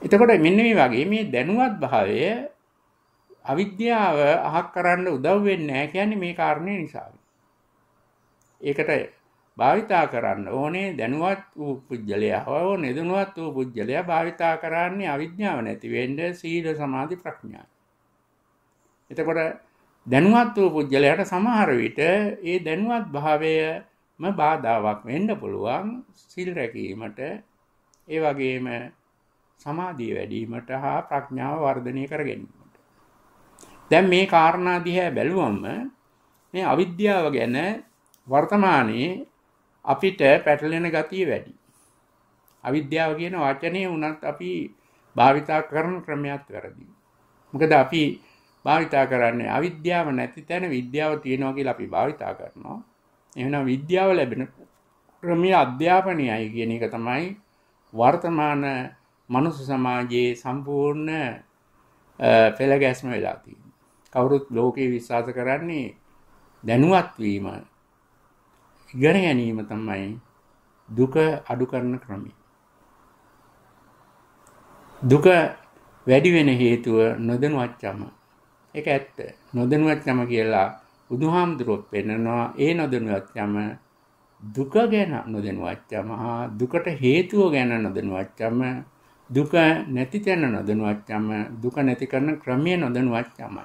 S1: එතකොට මෙන්න මේ වගේ මේ දැනුවත් භාවය අවිද්‍යාව අහක් කරන්න උදව් වෙන්නේ නැහැ කියන්නේ මේ කාරණේ නිසා. ඒකට භාවිතා කරන්න ඕනේ දැනුවත් වූ පුජ්‍යලයා හෝ නෙදනුවත් වූ පුජ්‍යලයා භාවිතා කරන්නේ අවිද්‍යාව නැති වෙන්න සීල සමාධි ප්‍රඥා. එතකොට දැනුවත් වූ පුජ්‍යලයාට සමහර විට ඒ දැනුවත් භාවයම බාධාවක් වෙන්න පුළුවන් සිල් රැකීමට ඒ වගේම සමාධිය වැඩිවීමට හා ප්‍රඥාව වර්ධනය කර ගැනීමට. දැන් මේ කාරණා දිහා බැලුවම මේ අවිද්‍යාව ගැන වර්තමානයේ අපිට පැටලෙන ගතිය වැඩි. අවිද්‍යාව කියන වචනේ උනත් අපි භාවිතා කරන ක්‍රමයක් වැරදි. මොකද අපි භාවිතා කරන්නේ අවිද්‍යාව නැති තැන විද්‍යාව තියෙනවා කියලා අපි භාවිතා කරනවා. එහෙනම් විද්‍යාව ලැබෙන ක්‍රමීය අධ්‍යාපනයයි කියන එක තමයි වර්තමාන මනුස්ස සමාජයේ සම්පූර්ණ පෙළ ගැස්ම වෙලා තියෙන්නේ. කවුරුත් ලෝකේ විශ්වාස කරන්නේ දැනුවත් වීම ඉගෙන ගැනීම තමයි දුක අඩු කරන ක්‍රමය. දුක වැඩි වෙන හේතුව නොදැනුවත්කම. ඒක ඇත්ත. නොදැනුවත්කම කියලා බුදුහාමුදුරුවෝ පෙන්නනවා ඒ නොදැනුවත්කම දුක ගැන නොදැනුවත්කම හා දුකට හේතුව ගැන නොදැනුවත්කම දුක නැති තැන නොදැනුවත්කම දුක නැති කරන ක්‍රමය නොදැනුවත්කමයි.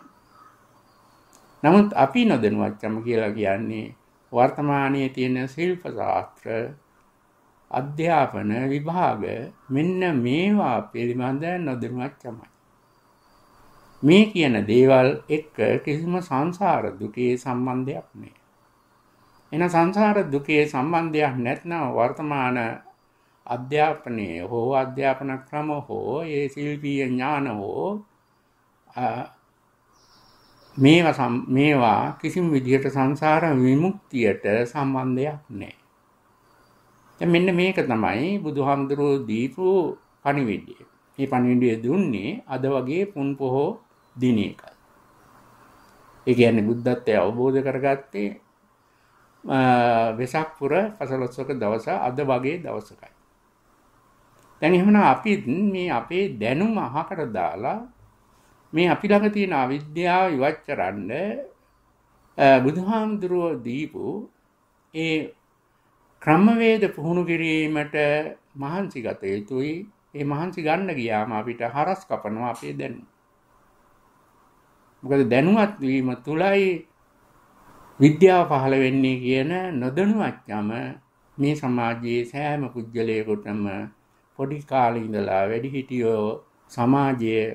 S1: නමුත් අපි නොදැනුවත්කම කියලා කියන්නේ වර්තමානයේ තියෙන ශිල්ප ශාස්ත්‍ර අධ්‍යාපන විභාග මෙන්න මේවා පිළිබඳ නොදැනුවත්කමයි. මේ කියන දේවල් එක්ක කිසිම සංසාර දුකේ සම්බන්ධයක් නෑ. එන සංසාර දුකේ සම්බන්ධයක් නැත්නම් වර්තමාන අධ්‍යාපනයේ හෝ අධ්‍යාපන ක්‍රම හෝ ඒ ශිල්පීය ඥාන හෝ මේවා මේවා කිසිම විදිහට සංසාර විමුක්තියට සම්බන්ධයක් නැහැ. දැන් මෙන්න මේක තමයි බුදුහාමුදුරුවෝ දීපු පණිවිඩය. මේ පණිවිඩය දුන්නේ අද වගේ පුන් පොහෝ දිනයක. ඒ කියන්නේ බුද්ධත්වයට අවබෝධ කරගත්තේ වෙසක් පුර පසළොස්වක දවස අද වගේ දවසකයි. දැන් එහෙමනම් අපි මේ අපේ දැනුම අහකට දාලා මේ අපි ළඟ තියෙන අවිද්‍යාව ඉවත් කරන්න බුදුහාමුදුරුවෝ දීපු ඒ ක්‍රමවේද පුහුණු කිරීමට මහන්සි ගත යුතුයි. ඒ මහන්සි ගන්න ගියාම අපිට හරස් කපනවා අපේ දැනුම. මොකද දැනුවත් වීම තුලයි විද්‍යාව පහළ වෙන්නේ කියන නොදැනුවත්කම මේ සමාජයේ සෑම පුද්ගලයෙකුටම පොඩි කාලේ ඉඳලා වැඩිහිටියෝ සමාජයේ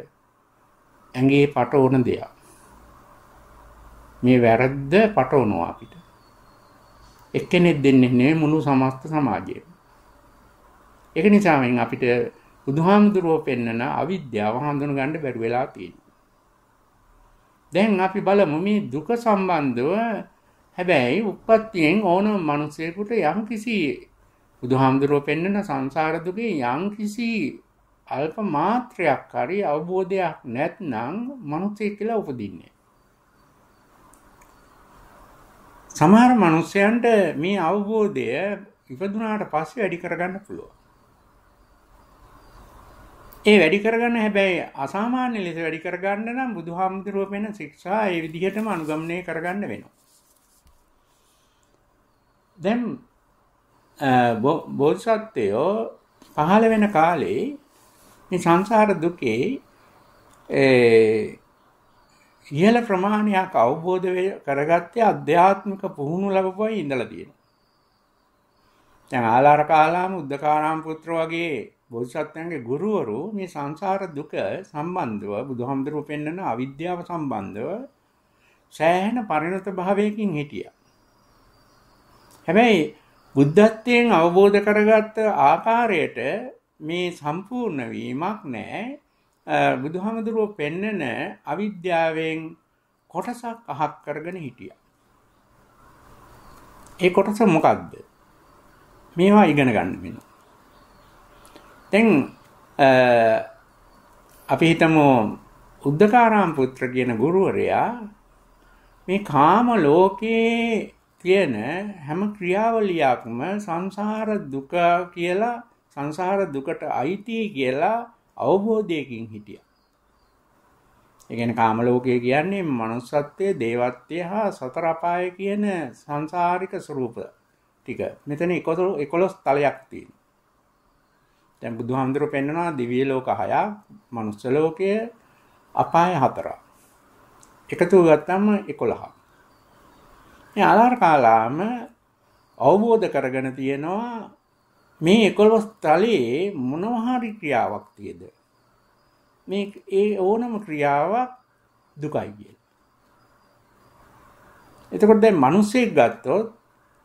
S1: ඇඟේ පටවන දෙයක්. මේ වැරද්ද පටවනවා අපිට. එක්කෙනෙක් දෙන්නේ නෙවෙයි මුළු සමස්ත සමාජයම. ඒක නිසා අපිට බුදුහාමුදුරුවෝ පෙන්නන අවිද්‍යාව හඳුන ගන්න බැරි වෙලා තියෙනවා. දැන් අපි බලමු මේ දුක සම්බන්ධව හැබැයි උප්පත්තියෙන් ඕනම මිනිසෙකුට යම්කිසි බුදුහාමුදුරුවෝ පෙන්නන සංසාර දුකේ යම්කිසි අල්ප මාත්‍රයක් හරි අවබෝධයක් නැත්නම් මිනිසෙක් කියලා උපදින්නේ. සමහර මිනිසයන්ට මේ අවබෝධය ඉපදුනාට පස්සේ වැඩි කරගන්න පුළුවන්. ඒ වැඩි කරගන්න හැබැයි අසාමාන්‍ය ලෙස වැඩි කරගන්න නම් බුදුහාමුදුරුව වෙන ශික්ෂා ඒ විදිහටම අනුගමනය කරගන්න වෙනවා. දැන් බෝධිසත්වයෝ පහළ වෙන කාලේ මේ සංසාර දුකේ ඉහළ ප්‍රමාණයක් අවබෝධ කරගත්තේ අධ්‍යාත්මික පුහුණු ලැබපුවයි ඉඳලා තියෙනවා. දැන් ආලාර කාලාම උද්දකාරාම පුත්‍ර වගේ බෝධිසත්වයන්ගේ ගුරුවරු මේ සංසාර දුක සම්බන්ධව බුදුහාමුදුරුව පෙන්වන අවිද්‍යාව සම්බන්ධව සෑහෙන පරිණත භාවයකින් හිටියා. හැබැයි බුද්ධත්වයෙන් අවබෝධ කරගත්ත ආකාරයට මේ සම්පූර්ණ වීමක් නැහැ. බුදුහාමුදුරුව පෙන්නන අවිද්‍යාවෙන් කොටසක් අහක් කරගෙන හිටියා. ඒ කොටස මොකක්ද? මේවා ඉගෙන ගන්න වෙනවා. දැන් අපි හිතමු උද්දකාරාම පුත්‍ර කියන ගුරුවරයා මේ කාම ලෝකයේ තියෙන හැම ක්‍රියාවලියක්ම සංසාර දුක කියලා සංසාර දුකට අයිති කියලා අවබෝධයකින් හිටියා. ඒ කියන්නේ කාම ලෝකය කියන්නේ manussත්වයේ, දේවත්වයේ හා සතර අපාය කියන සංසාරික ස්වરૂප ටික. මෙතන 11 තලයක් තියෙනවා. දැන් බුදුහාමුදුරුවෝ පෙන්නනවා දිව්‍ය ලෝක 6ක්, මනුස්ස ලෝකය, අපාය 4ක්. එකතු ගත්තම 11ක්. මේ ආලාර කාලාම අවබෝධ කරගෙන තියෙනවා මේ 11 තලයේ මොනවා හරි ක්‍රියාවක් තියද මේ ඒ ඕනම ක්‍රියාවක් දුකයි කියලා. එතකොට දැන් මිනිස්සෙක් ගත්තොත්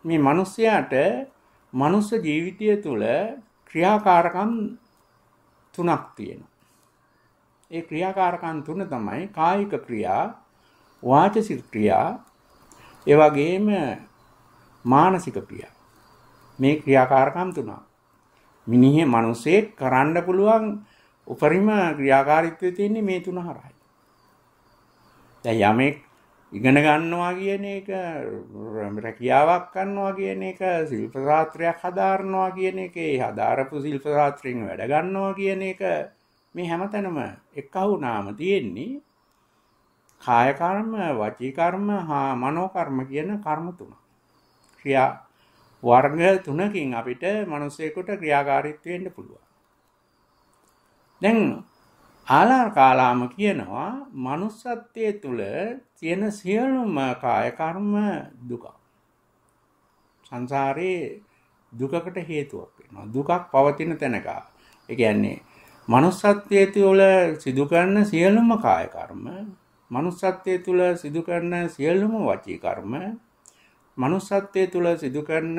S1: මේ මිනිස්යාට මනුස්ස ජීවිතය තුළ ක්‍රියාකාරකම් තුනක් තියෙනවා. ඒ ක්‍රියාකාරකම් තුන තමයි කායික ක්‍රියා, වාචසික ක්‍රියා ඒ වගේම මානසික ක්‍රියා මේ ක්‍රියාකාරකම් තුනක් මිනිහේ මිනිසෙක් කරන්න පුළුවන් උපරිම ක්‍රියාකාරීත්වය තියෙන්නේ මේ තුන හරහායි දැන් යමෙක් ඉගෙන ගන්නවා කියන එක රැකියාවක් කරනවා කියන එක ශිල්ප ශාස්ත්‍රයක් හදාරනවා කියන එක ඒ හදාරපු ශිල්ප ශාස්ත්‍රයෙන් වැඩ ගන්නවා කියන එක මේ හැමතැනම එක්කහුනාම තියෙන්නේ කාය කර්ම, වචී කර්ම, හා මනෝ කර්ම කියන කර්ම තුන. ක්‍රියා වර්ග තුනකින් අපිට මිනිසෙකුට ක්‍රියාකාරීත්වෙ වෙන්න පුළුවන්. දැන් ආලාර කාලාම කියනවා manussත්වයේ තුල තියෙන සියලුම කාය කර්ම දුක. සංසාරේ දුකකට හේතුවක් වෙනවා. දුකක් පවතින තැනක. ඒ කියන්නේ manussත්වයේ තුල සිදු කරන සියලුම කාය කර්ම, manussත්වයේ තුල සිදු කරන සියලුම වචී කර්ම, manussත්වයේ තුල සිදු කරන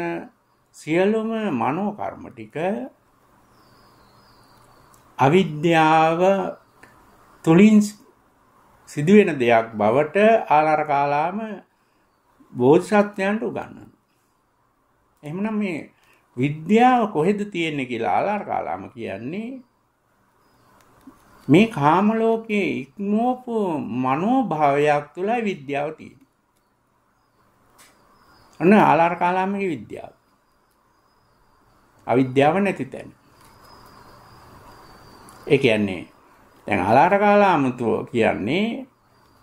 S1: සියලුම මනෝ කර්ම ටික අවිද්‍යාව තුලින් සිදුවෙන දෙයක් බවට ආලාර කාලාම බෝධිසත්වයන්ට උගන්වනවා. එහෙමනම් මේ විද්‍යාව කොහෙද තියෙන්නේ කියලා ආලාර කාලාම කියන්නේ මේ කාම ලෝකයේ ඉක්මෝපු මනෝභාවයක් තුලයි විද්‍යාව තියෙන්නේ. අන්න ආලාර කාලාමගේ විද්‍යාව. අවිද්‍යාව නැති තැන. ඒ කියන්නේ දැන් ආලාර කාලාමතුව කියන්නේ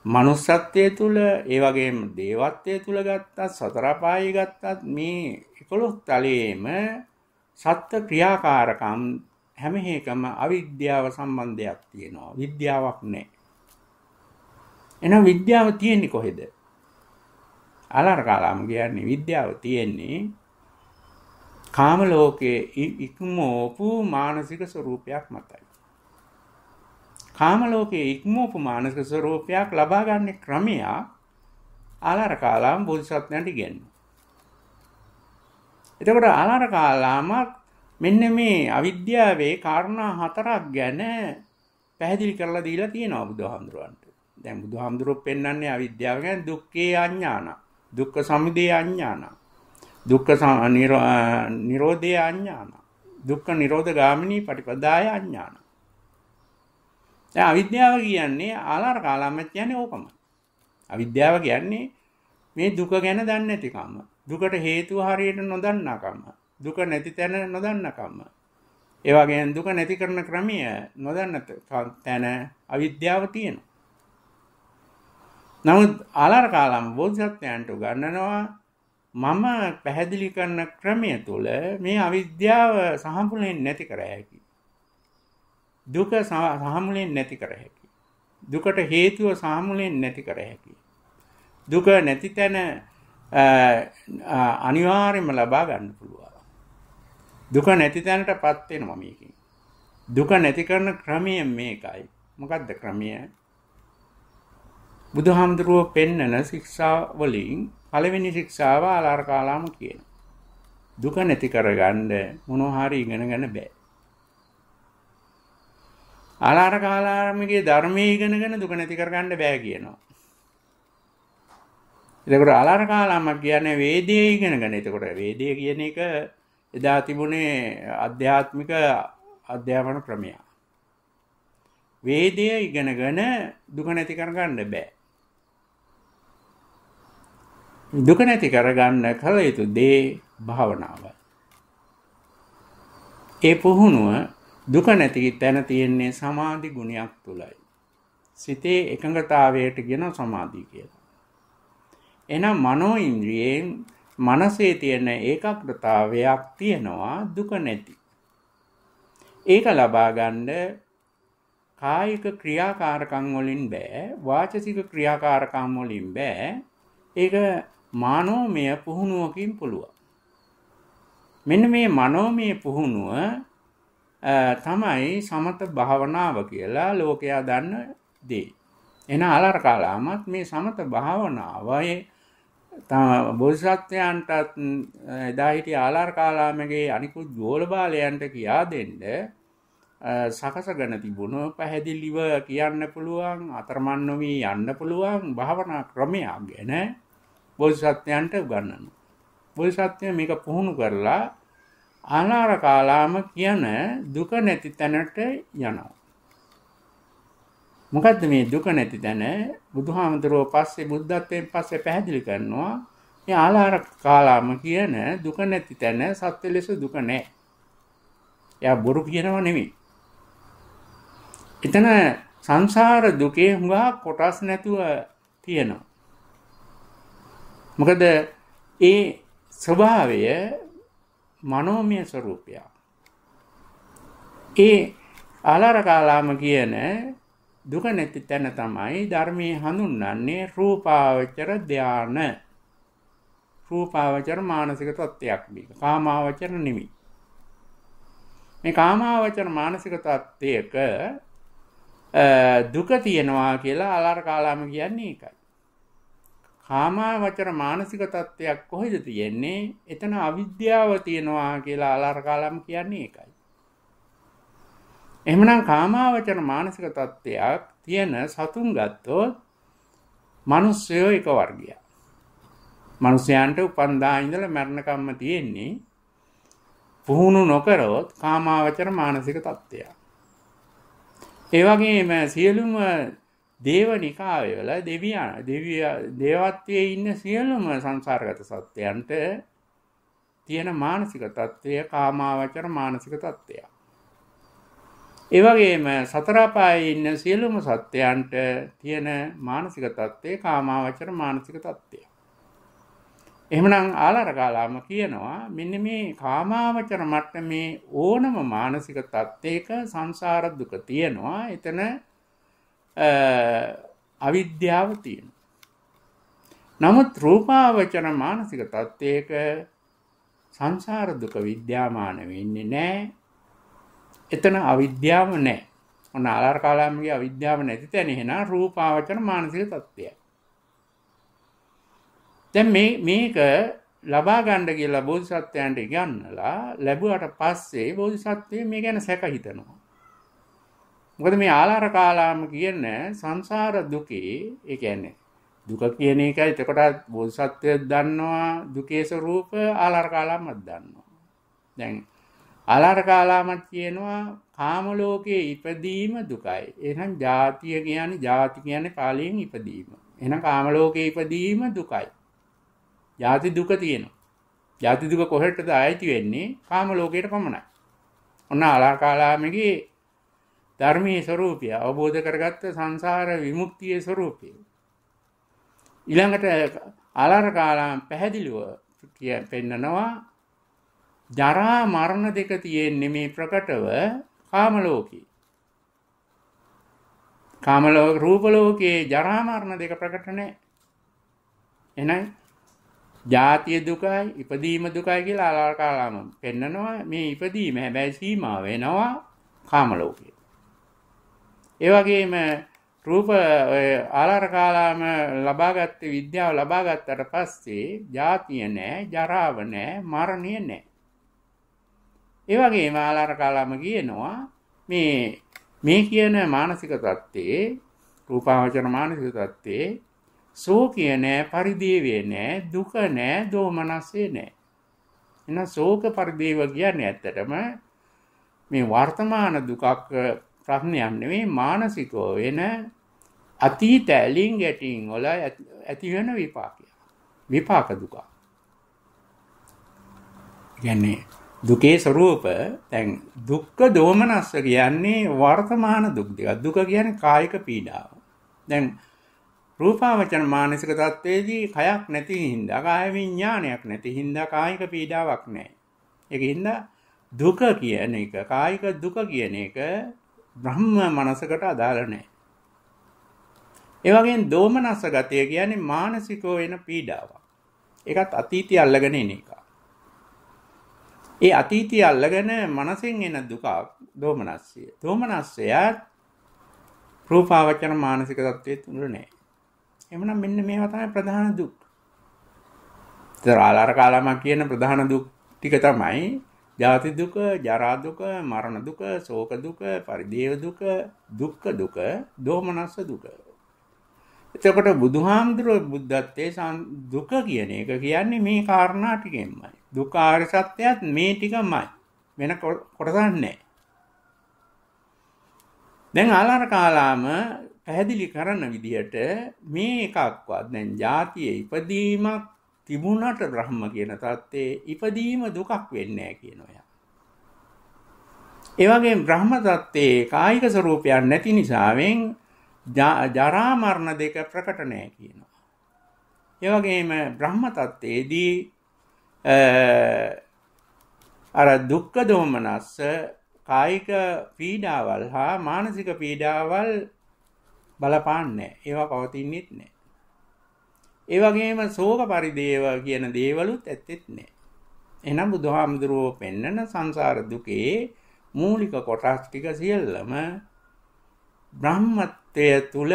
S1: manussත්වයේ තුල ඒ වගේම දේවත්වයේ තුල ගත්තත් සතර පායි ගත්තත් මේ 11 තලයේම සත්ත්ව ක්‍රියාකාරකම් හැම එකම අවිද්‍යාව සම්බන්ධයක් තියෙනවා විද්‍යාවක් නැහැ එහෙනම් විද්‍යාව තියෙන්නේ කොහෙද ආලාර කාලාම කියන්නේ විද්‍යාව තියෙන්නේ කාම ලෝකයේ ඉක්මෝපු මානසික ස්වરૂපයක් මතයි කාම ලෝකයේ ඉක්මවපු මානසික ස්වરૂපයක් ලබා ගන්න ක්‍රමය ආලාර කාලාම බෝධිසත්වයන්ට ඉගෙනුවා. එතකොට ආලාර කාලාමක් මෙන්න මේ අවිද්‍යාවේ කාරණා හතරක් ගැන පැහැදිලි කරලා දීලා තියෙනවා බුදුහාමුදුරන්ට. දැන් බුදුහාමුදුරුවෝ පෙන්වන්නේ අවිද්‍යාව ගැන දුක්ඛේ අඥාන, දුක්ඛ සමුදය අඥාන, දුක්ඛ නිරෝධේ අඥාන, දුක්ඛ නිරෝධ ගාමිනී පටිපදාය අඥාන. දැන් අවිද්‍යාව කියන්නේ ආලාර කාලාමත් කියන්නේ ඕකම. අවිද්‍යාව කියන්නේ මේ දුක ගැන දන්නේ නැතිකම. දුකට හේතුව හරියට නොදන්නාකම. දුක නැති තැන නොදන්නාකම. ඒ වගේම දුක නැති කරන ක්‍රමය නොදන්න තැන අවිද්‍යාව තියෙනවා. නමුත් ආලාර කාලම් බෝධිසත්වයන්ට උගන්වනවා මම පැහැදිලි කරන ක්‍රමය තුළ මේ අවිද්‍යාව සහමුලෙන් නැති කර හැකි. දුක සාමුලෙන් නැති කර හැකි. දුකට හේතුව සාමුලෙන් නැති කර හැකි. දුක නැති තැන අනිවාර්යයෙන්ම ලබා ගන්න පුළුවන්. දුක නැති තැනටපත් වෙනවා මේකෙන්. දුක නැති කරන ක්‍රමය මේකයි. මොකද්ද ක්‍රමය? බුදුහාමුදුරුව පෙන්නන ශික්ෂා වලින් පළවෙනි ශික්ෂාව ආලාර කාලාම කියන. දුක නැති කරගන්න මොනවා හරි ඉගෙන ගන්න බෑ. ආලාර කාලාරමගේ ධර්මයේ ඉගෙනගෙන දුක නැති කරගන්න බෑ කියනවා. එතකොට ආලාර කාලාම කියන්නේ වේදයේ ඉගෙනගෙන. එතකොට වේදය කියන එක එදා තිබුණේ අධ්‍යාත්මික අධ්‍යාපන ක්‍රමයක්. වේදය ඉගෙනගෙන දුක නැති කරගන්න බෑ. දුක නැති කරගන්න කල යුතු දේ භාවනාවයි. ඒ පුහුණුව දුක නැති තැන තියෙන්නේ සමාධි ගුණයක් තුලයි. සිතේ එකඟතාවයට කියන සමාධිය කියලා. එහෙනම් මනෝ ඉන්ද්‍රියෙන් මනසේ තියෙන ඒකාග්‍රතාවයක් තියෙනවා දුක නැති. ඒක ලබා ගන්න කායික ක්‍රියාකාරකම් වලින් බෑ වාචසික ක්‍රියාකාරකම් වලින් බෑ ඒක මානෝමය පුහුණුවකින් පුළුවන් මෙන්න මේ මනෝමය පුහුණුව තමයි සමත භාවනාව කියලා ලෝකයා දන්න දේ. එන ආලාර කාලාමත් මේ සමත භාවනාවයි බෝධිසත්වයන්ටත් එදා හිටිය ආලාර කාලාමගේ අනිකුත් ගෝල බාලයන්ට කියා දෙන්න සකසගෙන තිබුණු පැහැදිලිව කියන්න පුළුවන් අතරමන් නොවි යන්න පුළුවන් භාවනා ක්‍රමයක් ගැන බෝධිසත්වයන්ට උගන්වනවා. බෝධිසත්වය මේක පුහුණු කරලා ආනාර කාලාම කියන දුක නැති තැනට යනවා. මොකද්ද මේ දුක නැති තැන? බුදුහාමුදුරුවෝ පස්සේ බුද්ධත්වයෙන් පස්සේ පැහැදිලි කරනවා. මේ ආලාර කාලාම කියන දුක නැති තැන සත්‍ය ලෙස දුක නැහැ. එයා බොරු කියනව නෙමෙයි. එතන සංසාර දුකේ හුඟා කොටස් නැතුව තියෙනවා. මොකද ඒ ස්වභාවය මනෝමය ස්වરૂපයක්. ඒ ආලාර කාලාම කියන දුක නැති තැන තමයි ධර්මයේ හඳුන්වන්නේ රූපාවචර ධාන. රූපාවචර මානසික තත්ත්වයක් මේක. කාමාවචර නෙමෙයි. මේ කාමාවචර මානසික තත්ත්වයක දුක තියනවා කියලා අලාර කාලාම කියන්නේ ඒකයි. කාමාවචර මානසික තත්ත්වයක් කොහෙද තියෙන්නේ? එතන අවිද්‍යාව තියනවා කියලා අලාර කාලාම කියන්නේ ඒකයි. එහෙමනම් කාමාවචර මානසික තත්ත්වයක් තියෙන සතුන් ගත්තොත් මිනිස්සයෝ එක වර්ගයක්. මිනිසයන්ට උපන්දා ඉඳලා මරණකම්ම තියෙන්නේ පුහුණු නොකරොත් කාමාවචර මානසික තත්ත්වයක්. ඒ වගේම සියලුම දේවනිකායවල දෙවියන් දෙවිය දේවත්වයේ ඉන්න සියලුම සංසාරගත සත්‍යයන්ට තියෙන මානසික තත්ත්වය කාමාවචර මානසික තත්ත්වයක්. ඒ වගේම සතර පායේ ඉන්න සියලුම සත්‍යයන්ට තියෙන මානසික තත්ත්වය කාමාවචර මානසික තත්ත්වය. එහෙමනම් ආලාරකාලාම කියනවා මෙන්න මේ කාමාවචර මට්ටමේ ඕනම මානසික තත්ත්වයක සංසාර දුක තියෙනවා. එතන අවිද්‍යාව තියෙනවා. නමුත් රූපාවචර මානසික තත්ත්වයක සංසාර දුක විද්‍යාමාන වෙන්නේ නැහැ. එතන අවිද්‍යාව නැහැ. ඔන්න ආලාර කාලාමගේ අවිද්‍යාව නැති තැන එහෙනම් රූපාවචර මානසික තත්ත්වය. දැන් මේ මේක ලබා ගන්න කියලා බෝධිසත්වයන්ට ඉගන්නලා ලැබුවට පස්සේ බෝධිසත්වය මේ ගැන සැක හිතනවා. මොකද මේ ආලාර කාලාම කියන සංසාර දුකේ ඒ කියන්නේ දුක කියන එක එතකොට බෝධිසත්වය දන්නවා දුකේ ස්වરૂප ආලාර කාලාමත් දන්නවා. දැන් ආලාර කාලාමත් කියනවා කාම ලෝකයේ ඉපදීම දුකයි. එහෙනම් ජාතිය කියන්නේ ජාති කියන්නේ පාලියෙන් ඉපදීම. එහෙනම් කාම ලෝකයේ ඉපදීම දුකයි. ජාති දුක තියෙනවා. ජාති දුක කොහෙටද ආйти වෙන්නේ? කාම ලෝකයට පමණයි. ඔන්න ආලාර කාලාමගේ ධර්මයේ ස්වરૂපය අවබෝධ කරගත්ත සංසාර විමුක්තියේ ස්වરૂපය. ඊළඟට ආලාර කාලාම පැහැදිලිව කිය පෙන්නනවා ජරා මරණ දෙක තියෙන්නේ මේ ප්‍රකටව කාම ලෝකේ. කාම ලෝක රූප ලෝකේ ජරා මරණ දෙක ප්‍රකට නැහැ. එහෙනම් ජාතිය දුකයි ඉපදීම දුකයි කියලා ආලාකාලාම පෙන්නනවා මේ ඉපදීම හැබැයි සීමා වෙනවා කාම ලෝකේ. ඒ වගේම රූප ආලාරකාලාම ලබාගත්ත විද්‍යාව ලබා ගත්තට පස්සේ ජාතිය නැහැ, ජරාව නැහැ, මරණය නැහැ. ඒ වගේම ආලාර කාලාම කියනවා මේ මේ කියන මානසික தත්ත්වයේ රූපාවචර මානසික தත්ත්වයේ ශෝකය නෑ පරිදේවේ නෑ දුක නෑ දෝමනස්සේ නෑ එහෙනම් ශෝක පරිදේව කියන්නේ ඇත්තටම මේ වර්තමාන දුකක් ප්‍රශ්නයක් නෙවෙයි මානසිකව වෙන අතීත ඇලින් ගැටින් වල ඇති වෙන විපාකය විපාක දුක. කියන්නේ දුකේ ස්වરૂප දැන් දුක්ඛ දෝමනස්ස කියන්නේ වර්තමාන දුක් දෙක. දුක කියන්නේ කායික පීඩාව. දැන් රූපාවචන මානසික තත්ත්වයේදී කයක් නැති හින්දා කාය විඥානයක් නැති හින්දා කායික පීඩාවක් නැහැ. ඒක හින්දා දුක කියන එක කායික දුක කියන එක බ්‍රහ්ම මනසකට අදාළ නැහැ. ඒ වගේම දෝමනස්ස ගතිය කියන්නේ මානසිකව එන පීඩාවක්. ඒකත් අතීතය අල්ලගෙන එන එකක්. ඒ අතීතය අල්ලගෙන මනසෙන් එන දුකක් දෝමනස්සය. දෝමනස්සයත් රූපාවචන මානසික தත්ත්වයේ තුල නැහැ. එhmenan මෙන්න මේවා තමයි ප්‍රධාන දුක්. ඉතින් ආලාර කාලම කියන ප්‍රධාන දුක් ටික තමයි ජාති දුක, ජරා දුක, මරණ දුක, ශෝක දුක, පරිදේව දුක, දුක්ඛ දුක, දෝමනස්ස දුක. එතකොට බුදුහාමුදුරුවෝ බුද්ධත්වයේ දුක කියන එක කියන්නේ මේ කාරණා ටිකෙන්මයි. දුක ආර්ය සත්‍යයත් මේ ටිකමයි. වෙන කොටසක් නැහැ. දැන් ආලාර කාලාම පැහැදිලි කරන විදිහට මේ එකක්වත් දැන් ಜಾතියේ ඉපදීමක් තිබුණට බ්‍රහ්ම කියන தත්තේ ඉපදීම දුකක් වෙන්නේ කියන ඔය. ඒ වගේම බ්‍රහ්ම தත්තේ කායික ස්වરૂපයක් නැති නිසාවෙන් ජරා මරණ දෙක ප්‍රකට නැහැ කියනවා. ඒ වගේම බ්‍රහ්ම தත්තේදී අර දුක්ඛ දෝමනස්ස කායික පීඩාවල් හා මානසික පීඩාවල් බලපාන්නේ නැහැ. ඒවා පවතින්නේත් නැහැ. ඒ වගේම ශෝක පරිදේව කියන දේවලුත් ඇත්තෙත් නැහැ. එහෙනම් බුදුහාමුදුරුවෝ පෙන්නන සංසාර දුකේ මූලික කොටස් ටික සියල්ලම බ්‍රහ්මත්වය තුල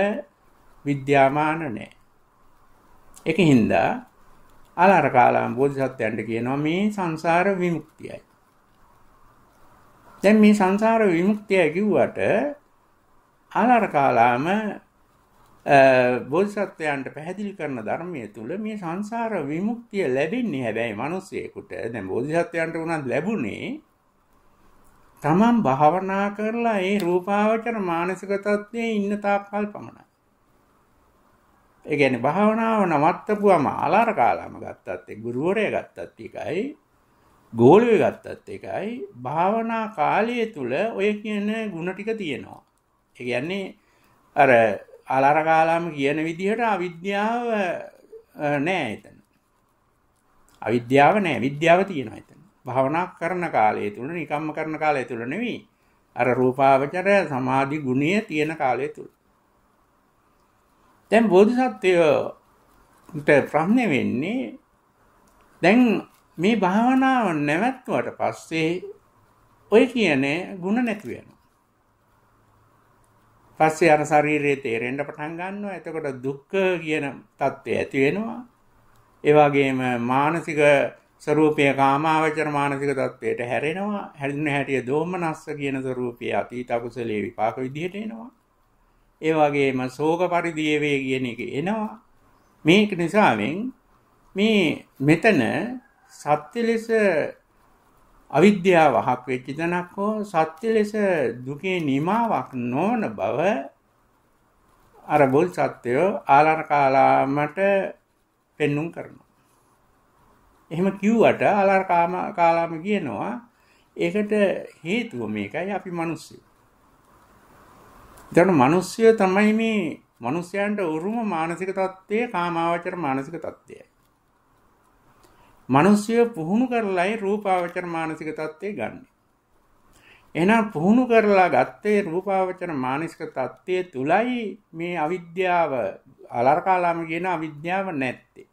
S1: විද්‍යාමාන නැහැ. ඒකින්ද අලාර කාලාම් බෝධිසත්වයන්ට කියනවා මේ සංසාර විමුක්තියයි. දැන් මේ සංසාර විමුක්තිය කිව්වට ආලාර කාලාම බෝධිසත්වයන්ට පැහැදිලි කරන ධර්මයේ තුල මේ සංසාර විමුක්තිය ලැබෙන්නේ හැබැයි මිනිස්සෙකුට දැන් බෝධිසත්වයන්ට උනත් ලැබුණේ තමන් භාවනා කරලා ඒ රූපාවචර මානසික තත්ත්වයේ ඉන්න තාක්කල් පමණයි. ඒ කියන්නේ භාවනාව නවත්තපුවම ආලාර කාලාම ගත්තත් ඒ ගුරුවරයා ගත්තත් එකයි ගෝලුවේ ගත්තත් එකයි භාවනා කාලය තුල ඔය කියන ಗುಣ ටික තියෙනවා. ඒ කියන්නේ අර ආලාර කාලාම කියන විදිහට අවිද්‍යාව නෑ එතන. අවිද්‍යාව නෑ විද්‍යාව තියෙනවා එතන. භාවනා කරන කාලය තුල නිකම්ම කරන කාලය තුල නෙවෙයි. අර රූපාවචර සමාධි ගුණය තියෙන කාලය තුල. දැන් බෝධිසත්වයට ප්‍රශ්න වෙන්නේ දැන් මේ භාවනාව නැවැත්තුවට පස්සේ ඔය කියන්නේ ಗುಣ නැති වෙනවා. පස්සේ අර ශරීරයේ තේරෙන්න පටන් ගන්නවා. එතකොට දුක්ඛ කියන தත්ත්වය ඇති වෙනවා. ඒ වගේම මානසික ස්වરૂපයේ කාමාවචර මානසික தත්ත්වයට හැරෙනවා. හැදින හැටිය දෝමනස්ස කියන ස්වરૂපයේ අතීත අකුසලයේ විපාක විදිහට එනවා. ඒ වගේම ශෝක පරිදීවේ කියන එක එනවා. මේක නිසාවෙන් මේ මෙතන සත්‍ය ලෙස අවිද්‍යාව හක් වෙච්ච තැනක් හෝ සත්‍ය ලෙස දුකේ නිමාවක් නොවන බව අර බොල් සත්‍යය ආලාර කාලාමට පෙන්눔 කරනවා. එහෙම කිව්වට ආලාර කාලාම කියනවා ඒකට හේතුව මේකයි අපි මිනිස්සු. දැන් මිනිස්සය තමයි මේ මිනිස්යන්ට උරුම මානසික தත්ත්වය කාමාවචර මානසික தත්ත්වයයි. මිනිස්සය පුහුණු කරලයි රූපාවචර මානසික தත්ත්වේ ගන්න. එහෙනම් පුහුණු කරලා ගත්තේ රූපාවචර මානසික தත්ත්වයේ තුලයි මේ අවිද්‍යාව අලර්කාලාම කියන අවිද්‍යාව නැත්තේ.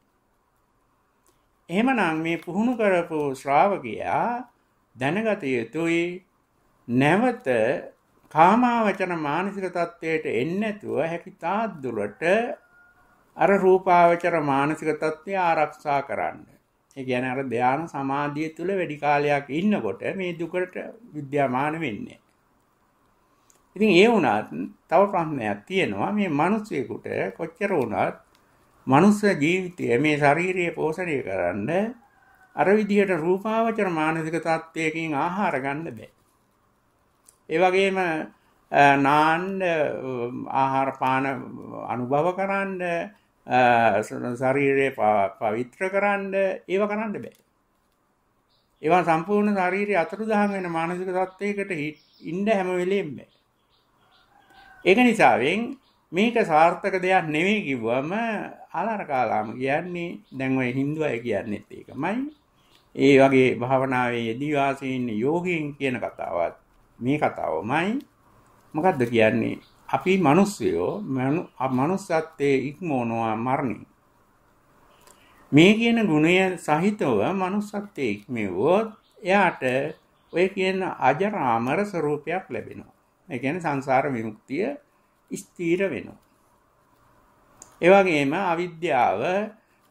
S1: එහෙමනම් මේ පුහුණු කරපු ශ්‍රාවකයා දැනගත යුතුයි නැවත කාමාවචන මානසික தත්වයට එන්නේ නැතුව හැකි තාක් දුරට අර රූපාවචර මානසික தත්ත්වය ආරක්ෂා කරන්න. ඒ කියන්නේ අර ධානා සමාධිය තුල වැඩි කාලයක් ඉන්නකොට මේ දුකට විද්‍යාමාන වෙන්නේ. ඉතින් ඒ වුණත් තව ප්‍රශ්නයක් තියෙනවා මේ මිනිස්සෙකුට කොච්චර වුණත් මනුස්ස ජීවිතය මේ ශාරීරිය පෝෂණය කරන්න අර විදිහට රූපාවචර මානසික තත්ත්වයකින් ආහාර ගන්න බෑ. ඒ වගේම නාන්න ආහාර පාන අනුභව කරන්න ශරීරය පවිත්‍ර කරන්න ඒව කරන්න බෑ. ඒවා සම්පූර්ණ ශරීරය අතුරුදහන් වෙන මානසික තත්ත්වයකට ඉන්න හැම වෙලෙම බෑ. ඒක නිසාවෙන් මේක සාර්ථක දෙයක් නෙවෙයි කිව්වම ආලාර කාලාම කියන්නේ දැන් ඔය Hindu අය කියන්නේත් ඒකමයි. ඒ වගේ භාවනාවේ යෙදී වාසයේ ඉන්න යෝගීන් කියන කතාවත් මේ කතාවමයි. මොකද්ද කියන්නේ? අපි මිනිස්සයෝ මනුස්සත්වයේ ඉක්මවනවා මරණය. මේ කියන ගුණය සහිතව මනුස්සත්වයේ ඉක්මවුවොත් එයාට ඔය කියන අජරාමර ස්වરૂපයක් ලැබෙනවා. ඒ කියන්නේ සංසාර විමුක්තිය ස්ථීර වෙනවා. ඒ වගේම අවිද්‍යාව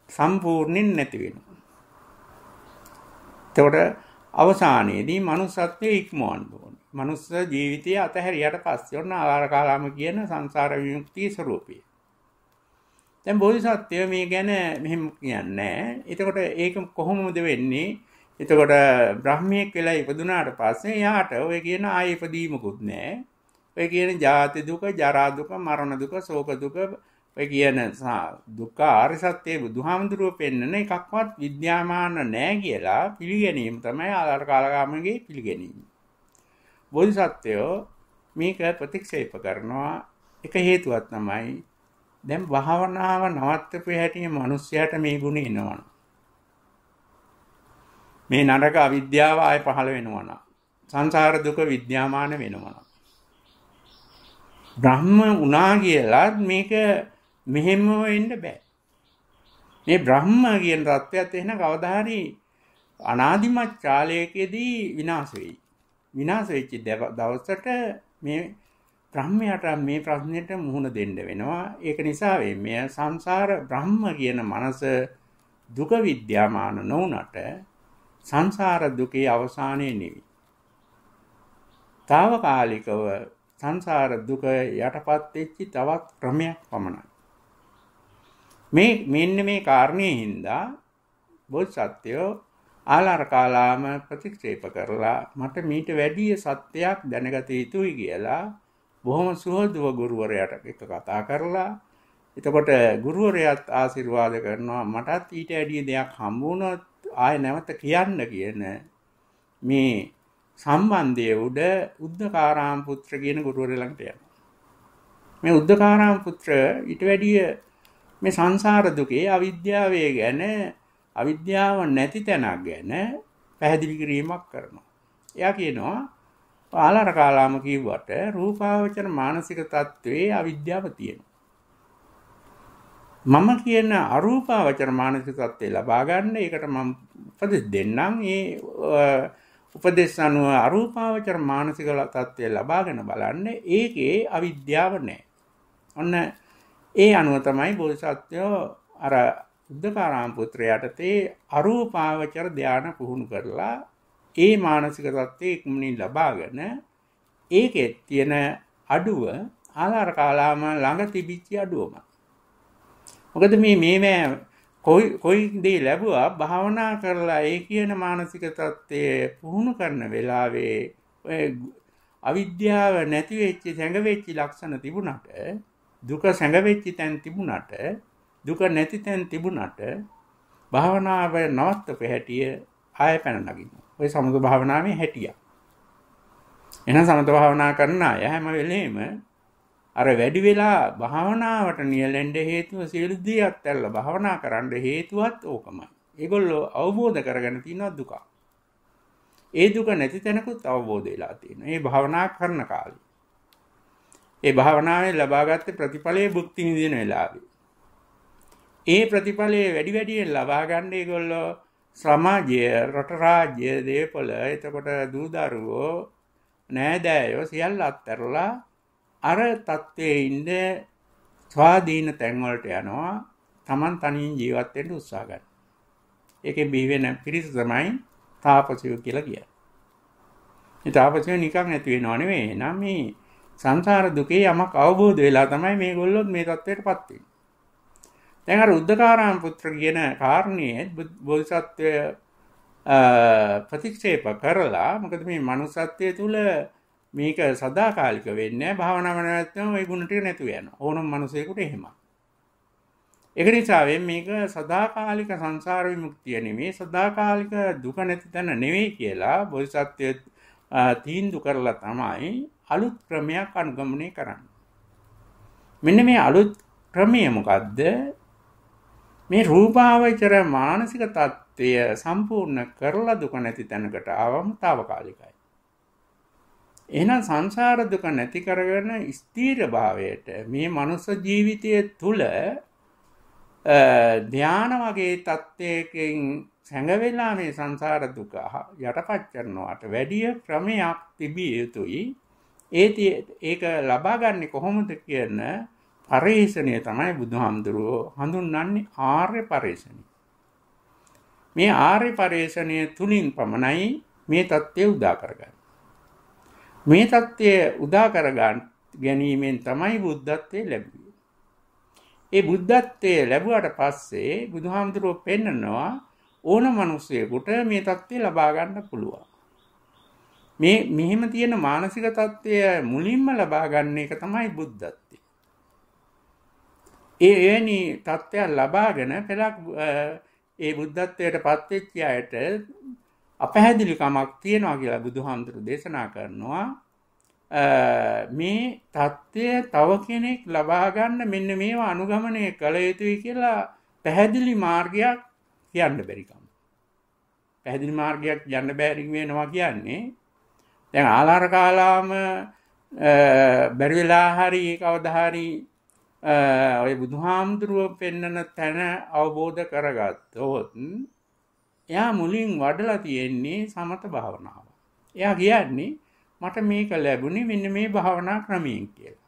S1: සම්පූර්ණයෙන් නැති වෙනවා. එතකොට අවසානයේදී manussත්වයේ ඉක්මවන්න ඕනේ. Manuss ජීවිතය අතහැරියට පස්සේ ඔන්න ආලාරකාලාම කියන සංසාර විමුක්තිය ස්වરૂපය. දැන් බෝධිසත්වය මේ ගැන මෙහෙම කියන්නේ එතකොට ඒක කොහොමද වෙන්නේ? එතකොට බ්‍රහ්මියෙක් වෙලා ඉපදුනාට පස්සේ යාට ඔය කියන ආයෙ ඉපදීමකුත් නැහැ. ඔය කියන ජාති දුක, ජරා දුක, මරණ දුක, ශෝක දුක ඔය කියන දුක්ඛ ආර්ය සත්‍ය බුදුහාමුදුරුවෝ පෙන්නන එකක්වත් විද්‍යාමාන නැහැ කියලා පිළිගැනීම තමයි ආලාර කාලගාමගේ පිළිගැනීම. බෝධිසත්වයෝ මේක ප්‍රතික්ෂේප කරනවා එක හේතුවක් තමයි දැන් භාවනාව නවත්තපු හැටි මිනිස්යාට මේ ගුණ එනවනම් මේ නරක අවිද්‍යාව ආය පහළ වෙනවනම් සංසාර දුක විද්‍යාමාන වෙනවනම් බ්‍රහ්ම උනා කියලා මේක මෙහෙම වෙන්න බෑ. මේ බ්‍රහ්ම කියන தත්වයක් එහෙන කවදා හරි අනාදිමත් කාලයකදී විනාශ වෙයි. විනාශ වෙච්ච දවසට මේ බ්‍රහ්මයාට මේ ප්‍රශ්නෙට මුහුණ දෙන්න වෙනවා. ඒක නිසා මේ සංසාර බ්‍රහ්ම කියන මනස දුක විද්‍යාමාන නොවුනට සංසාර දුකේ අවසානයේ නෙවෙයි. తాවකාලිකව සංසාර දුක යටපත් වෙච්ච තවත් ක්‍රමයක් පමණයි. මේ මෙන්න මේ කාරණේ හින්දා බෝසත්ත්වෝ ආලාර කාලාම ප්‍රතික්ෂේප කරලා මට මීට වැඩි සත්‍යයක් දැනගත යුතුයි කියලා බොහොම සුහදව ගුරුවරයාට එක කතා කරලා එතකොට ගුරුවරයාත් ආශිර්වාද කරනවා මටත් ඊට වැඩි දෙයක් හම්බ වුණොත් ආය නැවත කියන්න කියන මේ සම්බන්ධය උඩ උද්දකාරාම පුත්‍ර කියන ගුරුවරයා ළඟට යනවා. මේ උද්දකාරාම පුත්‍ර ඊට වැඩිය මේ සංසාර දුකේ අවිද්‍යාවේ ගැන අවිද්‍යාව නැති තැනක් ගැන පැහැදිලි කිරීමක් කරනවා. එයා කියනවා ආලාර කාලාම කිව්වට රූපාවචර මානසික තත්වයේ අවිද්‍යාව තියෙනවා. මම කියන අරූපාවචර මානසික තත්ත්වය ලබා ගන්න ඒකට මම උපදෙස් දෙන්නම්. ඒ උපදේශ අනුව අරූපාවචර මානසික තත්ත්වය ලබාගෙන බලන්න ඒකේ අවිද්‍යාව නැහැ. ඔන්න ඒ අනුව තමයි බෝධිසත්වෝ අර උද්දකාරාම පුත්‍රයාටතේ අරූපාවචර ධානය පුහුණු කරලා ඒ මානසික தත්ත්වයේ ඉක්මනින් ලබාගෙන ඒකේ තියෙන අඩුව ආලාර කාලාම ළඟ තිබිච්ච අඩුවම. මොකද මේ මේවැ කොයි කොයි දේ ලැබුවා භාවනා කරලා ඒ කියන මානසික தත්ත්වයේ පුහුණු කරන වෙලාවේ ඔය අවිද්‍යාව නැති වෙච්ච සැඟ වෙච්ච ලක්ෂණ තිබුණට දුක සැඟවෙච්ච තැන් තිබුණට දුක නැති තැන් තිබුණට භාවනාව නවත්තපු හැටිය ආය පැන නගිනවා. ඔය සමත භාවනාවේ හැටිය. එහෙනම් සමත භාවනා කරන අය හැම වෙලේම අර වැඩි වෙලා භාවනාවට නියැලෙන්න හේතුව සියලු දේ අත්හැරලා භාවනා කරන්න හේතුවත් ඕකමයි. ඒගොල්ලෝ අවබෝධ කරගෙන තියෙනවා දුක. ඒ දුක නැති තැනකුත් අවබෝධ වෙලා තියෙනවා. මේ භාවනා කරන කාලේ. ඒ භාවනාවේ ලබාගත් ප්‍රතිඵලයේ භුක්ති විඳින වෙලාවේ. ඒ ප්‍රතිඵලය වැඩි වැඩියෙන් ලබා ගන්න ඒගොල්ලෝ සමාජය රට රාජ්‍ය දේපොළ එතකොට දූදරුවෝ නෑදෑයෝ සියල්ල අත්තරලා අර තත්ත්වයේ ඉන්න ස්වාධීන තැන්වලට යනවා Taman තනියෙන් ජීවත් වෙන්න උත්සාහ ගන්න. ඒකේ බිහි වෙන පිරිස තමයි තාපසයෝ කියලා කියන්නේ. මේ තාපසයෝ නිකන් ඇති වෙනව නෙවෙයි. නම් මේ සංසාර දුකේ යමක් අවබෝධ වෙලා තමයි මේගොල්ලෝ මේ தත්ත්වයටපත් වෙන්නේ. දැන් අර උද්දකාරාම පුත්‍ර කියන කාරණේ බෝධිසත්වය ප්‍රතික්ෂේප කරලා මොකද මේ manussත්වයේ තුල මේක සදාකාලික වෙන්නේ භාවනාව නැත්නම් ওই ගුණ ටික නැතුව යනවා. ඕනම මිනිසෙකුට එහෙමයි. ඒක නිසා මේක සදාකාලික සංසාර විමුක්තිය නෙමෙයි සදාකාලික දුක නැති තැන නෙවෙයි කියලා බෝධිසත්වය තීන්දුව කරලා තමයි අලුත් ක්‍රමයක් අනුගමනය කරන්න. මෙන්න මේ අලුත් ක්‍රමය මොකද්ද? මේ රූපාවචර මානසික තත්ත්වය සම්පූර්ණ කරලා දුක නැති තැනකට ආවම తాවකාලිකයි. එහෙනම් සංසාර දුක නැති කරගෙන ස්ථීර භාවයට මේ මනුස්ස ජීවිතය තුළ ධානා වගේ தත්ත්වයකින් සැඟවෙලා මේ සංසාර දුක යටපත් කරනවට වැඩිය ක්‍රමයක් තිබිය යුතුයි. ඒ ඒක ලබා ගන්නේ කොහොමද කියන පරේෂණය තමයි බුදුහාමුදුරුවෝ හඳුන්වන්නේ ආර්ය පරේෂණය. මේ ආර්ය පරේෂණය තුලින් පමණයි මේ தත්ත්වය උදා කරගන්නේ. මේ தත්ත්වය උදා කරගන්න ගැනීමෙන් තමයි බුද්ධත්වයේ ලැබුවේ. ඒ බුද්ධත්වයේ ලැබුවට පස්සේ බුදුහාමුදුරුවෝ පෙන්නනවා ඕන මිනිසෙකුට මේ தත්ත්වය ලබා ගන්න පුළුවන්. මේ මෙහෙම තියෙන මානසික தත්ත්වය මුලින්ම ලබා ගන්න එක තමයි බුද්ධත්වය. ඒ එවැනි தත්ත්වයක් ලබාගෙන පෙරක් ඒ බුද්ධත්වයට පත් වෙච්ච අයට අපහැදිලිකමක් තියෙනවා කියලා බුදුහාමුදුරු දේශනා කරනවා. මේ தත්ත්වය තව කෙනෙක් ලබා ගන්න මෙන්න මේවා අනුගමනය කළ යුතුයි කියලා පැහැදිලි මාර්ගයක් කියන්න බැරිකම. පැහැදිලි මාර්ගයක් යන්න බැරි වෙනවා කියන්නේ දැන් ආලාර කාලාම බැරි වෙලා හරි කවදා හරි ඔය බුදුහාමුදුරුව පෙන්නන තැන අවබෝධ කරගත්තොත් එයා මුලින් වඩලා තියෙන්නේ සමත භාවනාව. එයා කියන්නේ මට මේක ලැබුණේ මෙන්න මේ භාවනා ක්‍රමයෙන් කියලා.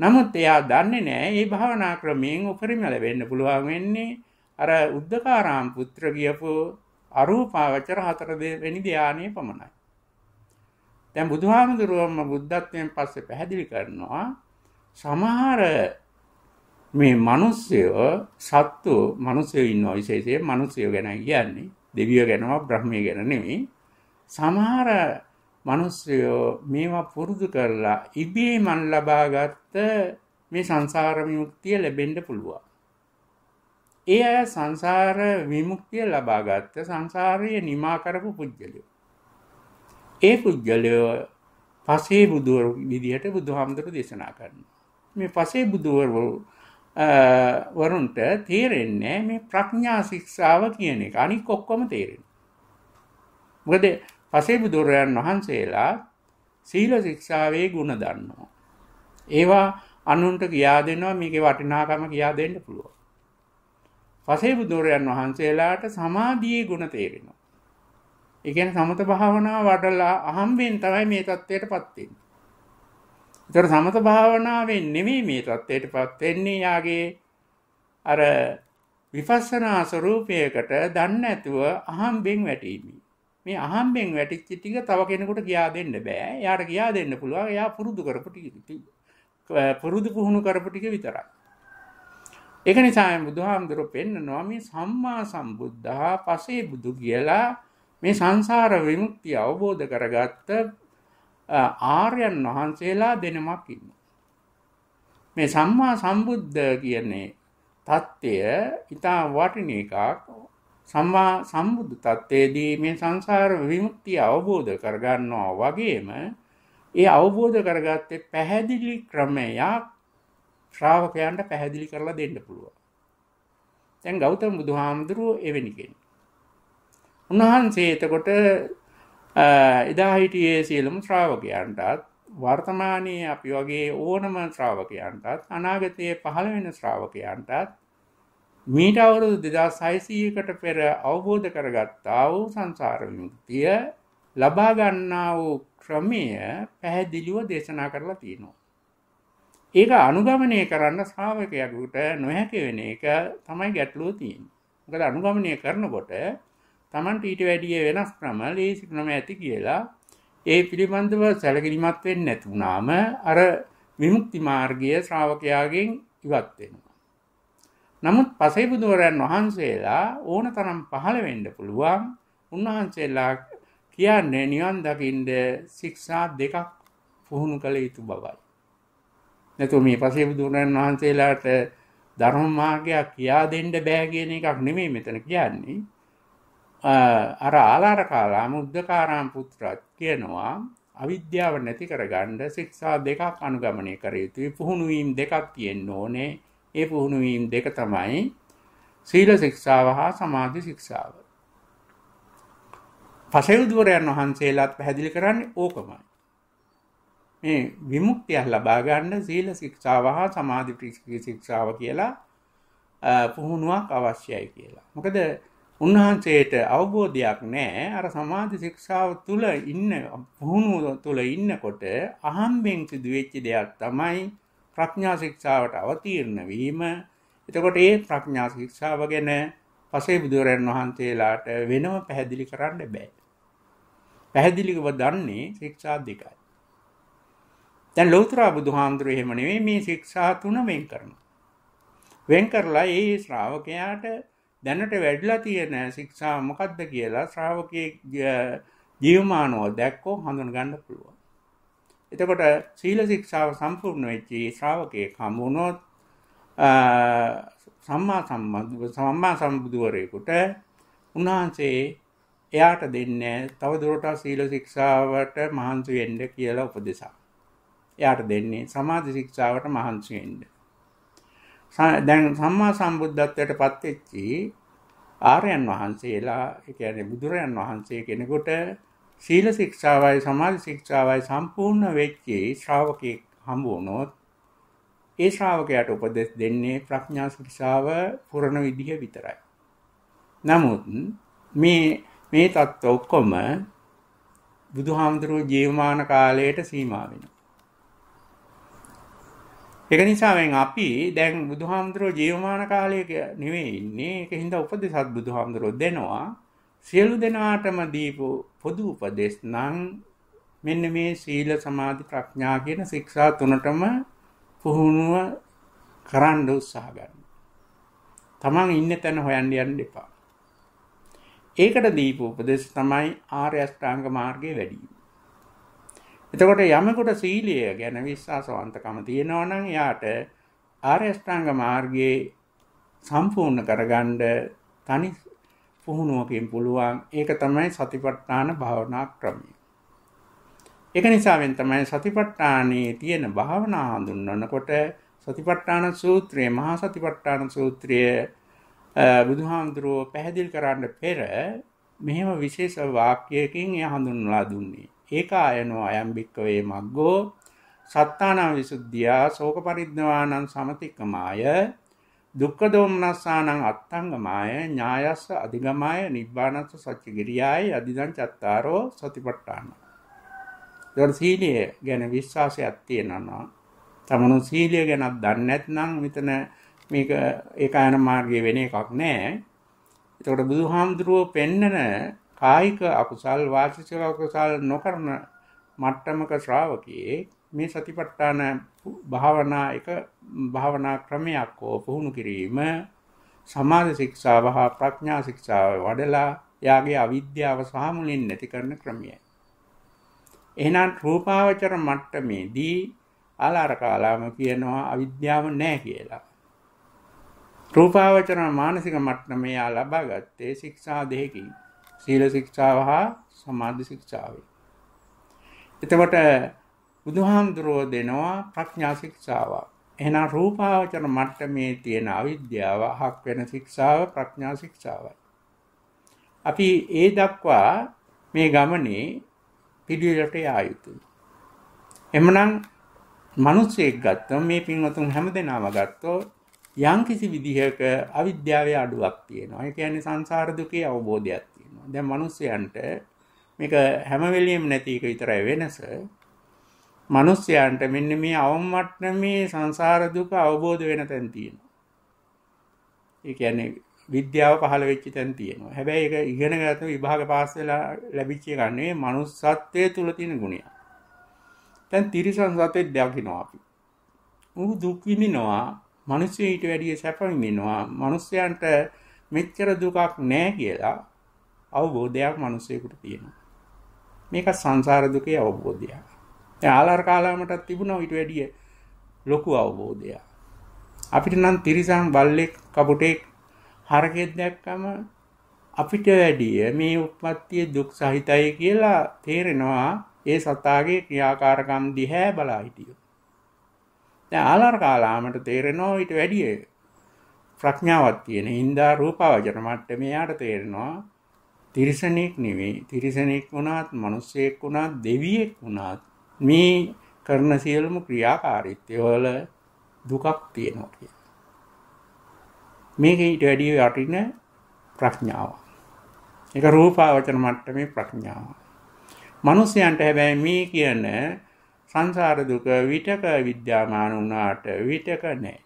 S1: නමුත් එයා දන්නේ නැහැ මේ භාවනා ක්‍රමයෙන් උපරිම ලැබෙන්න පුළුවන් වෙන්නේ අර උද්දකාරාම් පුත්‍ර කියපු අරූපාවචර හතර වෙනි ධානයේ පමණයි. දැන් බුදුහාමුදුරුවම බුද්ධත්වයෙන් පස්සේ පැහැදිලි කරනවා සමහර මේ මිනිස්සයෝ සත්තු මිනිස්සයෝ ඉන්නවා. විශේෂයෙන් මිනිස්සයෝ ගැන කියන්නේ. දෙවියෝ ගැනවත් බ්‍රහ්මයෝ ගැන නෙමෙයි. සමහර මිනිස්සයෝ මේවා පුරුදු කරලා ඉබේමන් ලබාගත්ත මේ සංසාර විමුක්තිය ලැබෙන්න පුළුවන්. ඒ අය සංසාර විමුක්තිය ලබාගත්ත සංසාරය නිමා කරපු පුද්ගලයෝ. ඒ පුද්ගලයෝ පසේ බුදුවරු විදිහට බුදුහාමුදුරු දේශනා කරනවා. මේ පසේ බුදුවරු වරුන්ට තේරෙන්නේ මේ ප්‍රඥා ශික්ෂාව කියන එක අනික් ඔක්කොම තේරෙන. මොකද පසේබුදුරයන් වහන්සේලා සීල ශික්ෂාවේ ගුණ දන්නවා. ඒවා අනුන්ට කියා දෙනවා මේකේ වටිනාකම කියා දෙන්න පුළුවන්. පසේබුදුරයන් වහන්සේලාට සමාධියේ ගුණ තේරෙනවා. ඒ කියන්නේ සමත භාවනාව වඩලා අහම්බෙන් තමයි මේ தත්ත්වයටපත් වෙන්නේ. ඒතර සමත භාවනාවෙන් නෙමෙයි මේ தත්ත්වයටපත් වෙන්නේ යාගේ අර විපස්සනා ස්වરૂපයකට දන්නේ නැතුව අහම්බෙන් වැටීමයි. මේ අහම්බෙන් වැටිච්ච ටික තව කෙනෙකුට කියා දෙන්න බෑ. එයාට කියා දෙන්න පුළුවන්. එයා පුරුදු කරපු ටික පුරුදු පුහුණු කරපු ටික විතරයි. ඒක නිසා බුදුහාමුදුරුවෝ පෙන්නනවා මේ සම්මා සම්බුද්ධා පසේ බුදු කියලා මේ සංසාර විමුක්තිය අවබෝධ කරගත්ත ආර්යයන් වහන්සේලා දෙනමක් ඉන්නවා. මේ සම්මා සම්බුද්ධ කියන්නේ தත්ත්වය ඊටා වටින එකක්. සම්මා සම්බුද්ධ தත්ත්වයේදී මේ සංසාර විමුක්තිය අවබෝධ කරගන්නවා වගේම ඒ අවබෝධ කරගත්තේ පැහැදිලි ක්‍රමයක් ශ්‍රාවකයන්ට පැහැදිලි කරලා දෙන්න පුළුවන්. දැන් ගෞතම බුදුහාමුදුරුවෝ එවැනි කෙනෙක්. උන්වහන්සේ එතකොට එදා හිටියේ සියලුම ශ්‍රාවකයන්ටත් වර්තමානයේ අපි වගේ ඕනම ශ්‍රාවකයන්ටත් අනාගතයේ පහළ වෙන ශ්‍රාවකයන්ටත් මීට අවුරුදු 2600කට පෙර අවබෝධ කරගත්තා වූ සංසාර විමුක්තිය ලබා ගන්නා වූ ක්‍රමය පැහැදිලිව දේශනා කරලා තියෙනවා. ඒක අනුගමනය කරන්න ශ්‍රාවකයෙකුට නොහැකි වෙන එක තමයි ගැටලුව තියෙන්නේ. මොකද අනුගමනය කරනකොට Tamanට ඊට වැඩිය වෙනස් ක්‍රම ලේසි ක්‍රම ඇති කියලා ඒ පිළිබඳව සැලකිලිමත් වෙන්නේ නැතුණාම අර විමුක්ති මාර්ගය ශ්‍රාවකයාගෙන් ඉවත් වෙනවා. නමුත් පසේබුදුවරයන් වහන්සේලා ඕන තරම් පහළ වෙන්න පුළුවන්. උන්වහන්සේලා කියන්නේ නිවන් දකින්න ශික්ෂා දෙකක් පුහුණු කළ යුතු බවයි. නැතු මේ පසේබුදුවරයන් වහන්සේලාට ධර්ම මාර්ගයක් කියා දෙන්න බෑ කියන එකක් නෙමෙයි මෙතන කියන්නේ. අර ආලාර කාලාම උද්දකාරාම පුත්‍රත් කියනවා අවිද්‍යාව නැති කරගන්න ශික්ෂා දෙකක් අනුගමනය කර යුතුයි. පුහුණු වීම දෙකක් තියෙන්න ඕනේ. ඒ පුහුණු වීම දෙක තමයි සීල ශික්ෂාව හා සමාධි ශික්ෂාව. පසෙව්දුවරයන් වහන්සේලාත් පැහැදිලි කරන්නේ ඕකමයි. මේ විමුක්තිය ලබා ගන්න සීල ශික්ෂාව හා සමාධි ශික්ෂාව කියලා පුහුණුවක් අවශ්‍යයි කියලා. මොකද උන්වහන්සේට අවබෝධයක් නැහැ අර සමාධි ශික්ෂාව තුල ඉන්න පුහුණුව තුල ඉන්නකොට අහම්බෙන් සිදුවෙච්ච දෙයක් තමයි ප්‍රඥා ශික්ෂාවට අවතීර්ණ වීම. එතකොට ඒ ප්‍රඥා ශික්ෂාව ගැන පසේ බුදුරන් වහන්සේලාට වෙනම පැහැදිලි කරන්න බෑ. පැහැදිලිව දන්නේ ශික්ෂා දෙකයි. දැන් ලෞතර බුදුහාමුදුරුවෝ එහෙම නෙවෙයි මේ ශික්ෂා තුන වෙන් කරනවා. වෙන් කරලා ඒ ශ්‍රාවකයාට දැනට වැඩිලා තියෙන ශික්ෂා මොකක්ද කියලා ශ්‍රාවකයේ ජීවමානව දැක්කෝ හඳුන ගන්න පුළුවන්. එතකොට සීල ශික්ෂාව සම්පූර්ණ වෙච්ච ශ්‍රාවකයෙක් හමු වුණොත් සම්මා සම්බුදු සම්මා සම්බුදුවරයෙකුට උන්වහන්සේ එයාට දෙන්නේ තව දුරටත් සීල ශික්ෂාවට මහන්සි වෙන්න කියලා උපදෙසක්. එයාට දෙන්නේ සමාධි ශික්ෂාවට මහන්සි වෙන්න. දැන් සම්මා සම්බුද්ධත්වයට පත්වෙච්චි ආර්යයන් වහන්සේලා ඒ කියන්නේ බුදුරයන් වහන්සේ කෙනෙකුට සීල ශික්ෂාවයි සමාධි ශික්ෂාවයි සම්පූර්ණ වෙච්චි ශ්‍රාවකෙක් හම්බ වුණොත් ඒ ශ්‍රාවකයාට උපදෙස් දෙන්නේ ප්‍රඥා ශික්ෂාව පුරණ විදිහ විතරයි. නමුත් මේ මේ தত্ত্ব ඔක්කොම බුදුහාමුදුරුවෝ ජීවමාන කාලයට සීමා වෙනවා. ඒක නිසාවෙන් අපි දැන් බුදුහාමුදුරුවෝ ජීවමාන කාලයක නෙවෙයි ඉන්නේ. ඒකින්ද උපදේශත් බුදුහාමුදුරුවෝ දෙනවා. සියලු දෙනාටම දීපු පොදු උපදේශ නම් මෙන්න මේ සීල සමාධි ප්‍රඥා කියන ශික්ෂා තුනටම පුහුණුව කරන්න උත්සාහ ගන්න. තමන් ඉන්න තැන හොයන්න යන්න එපා. ඒකට දීපු උපදේශ තමයි ආර්ය අෂ්ටාංග මාර්ගයේ වැඩි. එතකොට යමෙකුට සීලය ගැන විශ්වාසවන්තකම තියෙනවා නම් එයාට ආර්ය අෂ්ටාංග මාර්ගයේ සම්පූර්ණ කරගන්න තනි පුහුණුවකින් පුළුවන්. ඒක තමයි සතිපට්ඨාන භාවනා ක්‍රමය. ඒක නිසාවෙන් තමයි සතිපට්ඨානයේ තියෙන භාවනා හඳුන්වනකොට සතිපට්ඨාන සූත්‍රයේ මහා සතිපට්ඨාන සූත්‍රයේ බුදුහාමුදුරුවෝ පැහැදිලි කරන්න පෙර මෙහෙම විශේෂ වාක්‍යයකින් එය හඳුන්වලා දුන්නේ. ඒකායනෝ අයම් භික්කවේ මග්ගෝ සත්තානං විසුද්ධියා ශෝක පරිද්දවානං සමතික්කමාය දුක්ඛ දෝමනස්සානං අත්තංගමාය ඥායස්ස අධිගමාය නිබ්බානස්ස සච්චිගිරියාය අදිදං චත්තාරෝ සතිපට්ඨාන. ඒතර සීලය ගැන විශ්වාසයක් තියෙනවා. තමනු සීලය ගැනත් දන්නේ නැත්නම් මෙතන මේක ඒකායන මාර්ගයේ වෙන එකක් නෑ. එතකොට බුදුහාමුදුරුවෝ පෙන්නන කායික අකුසල් වාචික අකුසල් නොකරන මට්ටමක ශ්‍රාවකයේ මේ සතිපට්ඨාන භාවනා එක භාවනා ක්‍රමයක් හෝ පුහුණු කිරීම සමාධි ශික්ෂාව හා ප්‍රඥා ශික්ෂාව වඩලා යාගේ අවිද්‍යාව සහ මුලින් නැති කරන ක්‍රමයයි. එහෙනම් රූපාවචර මට්ටමේදී ආලාර කාලාම කියනවා අවිද්‍යාව නැහැ කියලා. රූපාවචර මානසික මට්ටමේ යා ලබා ගත්තේ ශික්ෂා දෙකකින්. සීල ශික්ෂාව හා සමාධි ශික්ෂාව. එතකොට බුදුහාමුදුරෝ දෙනවා ප්‍රඥා ශික්ෂාව. එහෙනම් රූපාවචර මට්ටමේ තියෙන අවිද්‍යාව හක් වෙන ශික්ෂාව ප්‍රඥා ශික්ෂාවයි. අපි ඒ දක්වා මේ ගමනේ පිළිවෙලට යා යුතුයි. එමනම් මිනිස්සෙක් ගත්තොත් මේ පින්වතුන් හැමදෙනාම ගත්තොත් යම්කිසි විදිහක අවිද්‍යාවේ අඩුවක් තියෙනවා. ඒ කියන්නේ සංසාර දුකේ අවබෝධයක් තියෙනවා. දැන් මිනිස්සයන්ට මේක හැම වෙලෙම නැති එක විතරයි වෙනස. මිනිස්සයන්ට මෙන්න මේ අවමට්ටමේ සංසාර දුක අවබෝධ වෙන තැන තියෙනවා. ඒ කියන්නේ විද්‍යාව පහළ වෙච්ච තැන තියෙනවා. හැබැයි ඒක ඉගෙන ගන්න විභාග පාස් වෙලා ලැබිච්ච එක නෙවෙයි මනුස්සත්වයේ තුල තියෙන ගුණය. දැන් තිරිසන් සතෙක් දකින්නවා අපි. ඌ දුක් විඳිනවා, මිනිස්සු ඊට වැඩිය සැප විඳිනවා. මිනිස්යන්ට මෙච්චර දුකක් නැහැ කියලා අවබෝධයක් මිනිසෙකුට තියෙනවා. මේක සංසාර දුකේ අවබෝධයක්. දැන් ආලාර කාලාමටත් තිබුණා ඊට වැඩිය ලොකු අවබෝධයක්. අපිට නම් තිරිසන් බල්ලෙක් කපුටෙක් හරකෙක් දැක්කම අපිට වැඩිය මේ උත්පත්තිය දුක් සහිතයි කියලා තේරෙනවා ඒ සතාගේ ක්‍රියාකාරකම් දිහා බලා හිටියොත්. දැන් ආලාර කාලාමට තේරෙනවා ඊට වැඩිය ප්‍රඥාවක් තියෙන හින්දා රූපාවචර මට්ටමේ යාට තේරෙනවා තිරිසනෙක් නෙවෙයි තිරිසනෙක් වුණත් මිනිසෙක් වුණත් දෙවියෙක් වුණත් මේ කරන සියලුම ක්‍රියාකාරීත්වය වල දුකක් තියෙනවා කියලා. මේක ඊට වැඩිය යටින ප්‍රඥාව. ඒක රූපාවචර මට්ටමේ ප්‍රඥාව. මිනිසයන්ට හැබැයි මේ කියන සංසාර දුක විතක විද්‍යාමාන වුණාට විතක නැහැ.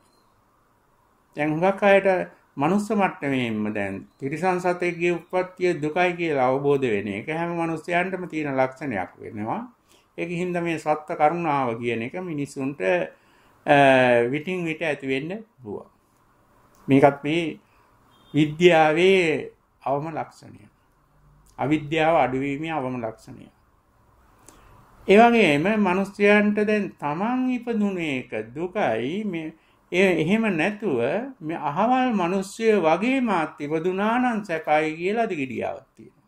S1: දැන් හුඟක් අයට මනුස්ස මට්ටමේම දැන් තිරිසන් සතෙක්ගේ උප්පත්තිය දුකයි කියලා අවබෝධ වෙන එක හැම මිනිස්යාන්ටම තියෙන ලක්ෂණයක් වෙනවා. ඒකින්ද මේ සත්ත්ව කරුණාව කියන එක මිනිසුන්ට විටින් විට ඇති වෙන්න පුළුවන්. මේකත් මේ විද්‍යාවේ අවම ලක්ෂණය. අවිද්‍යාව අඩුවීමේ අවම ලක්ෂණය. ඒ වගේම මිනිස්යන්ට දැන් තමන් ඉපදුන එක දුකයි මේ එහෙම නැතුව මේ අහවල් මිනිස්සු වගේ මාත් ඉපදුනා නම් සැපයි කියලා දිගිඩියාවක් තියෙනවා.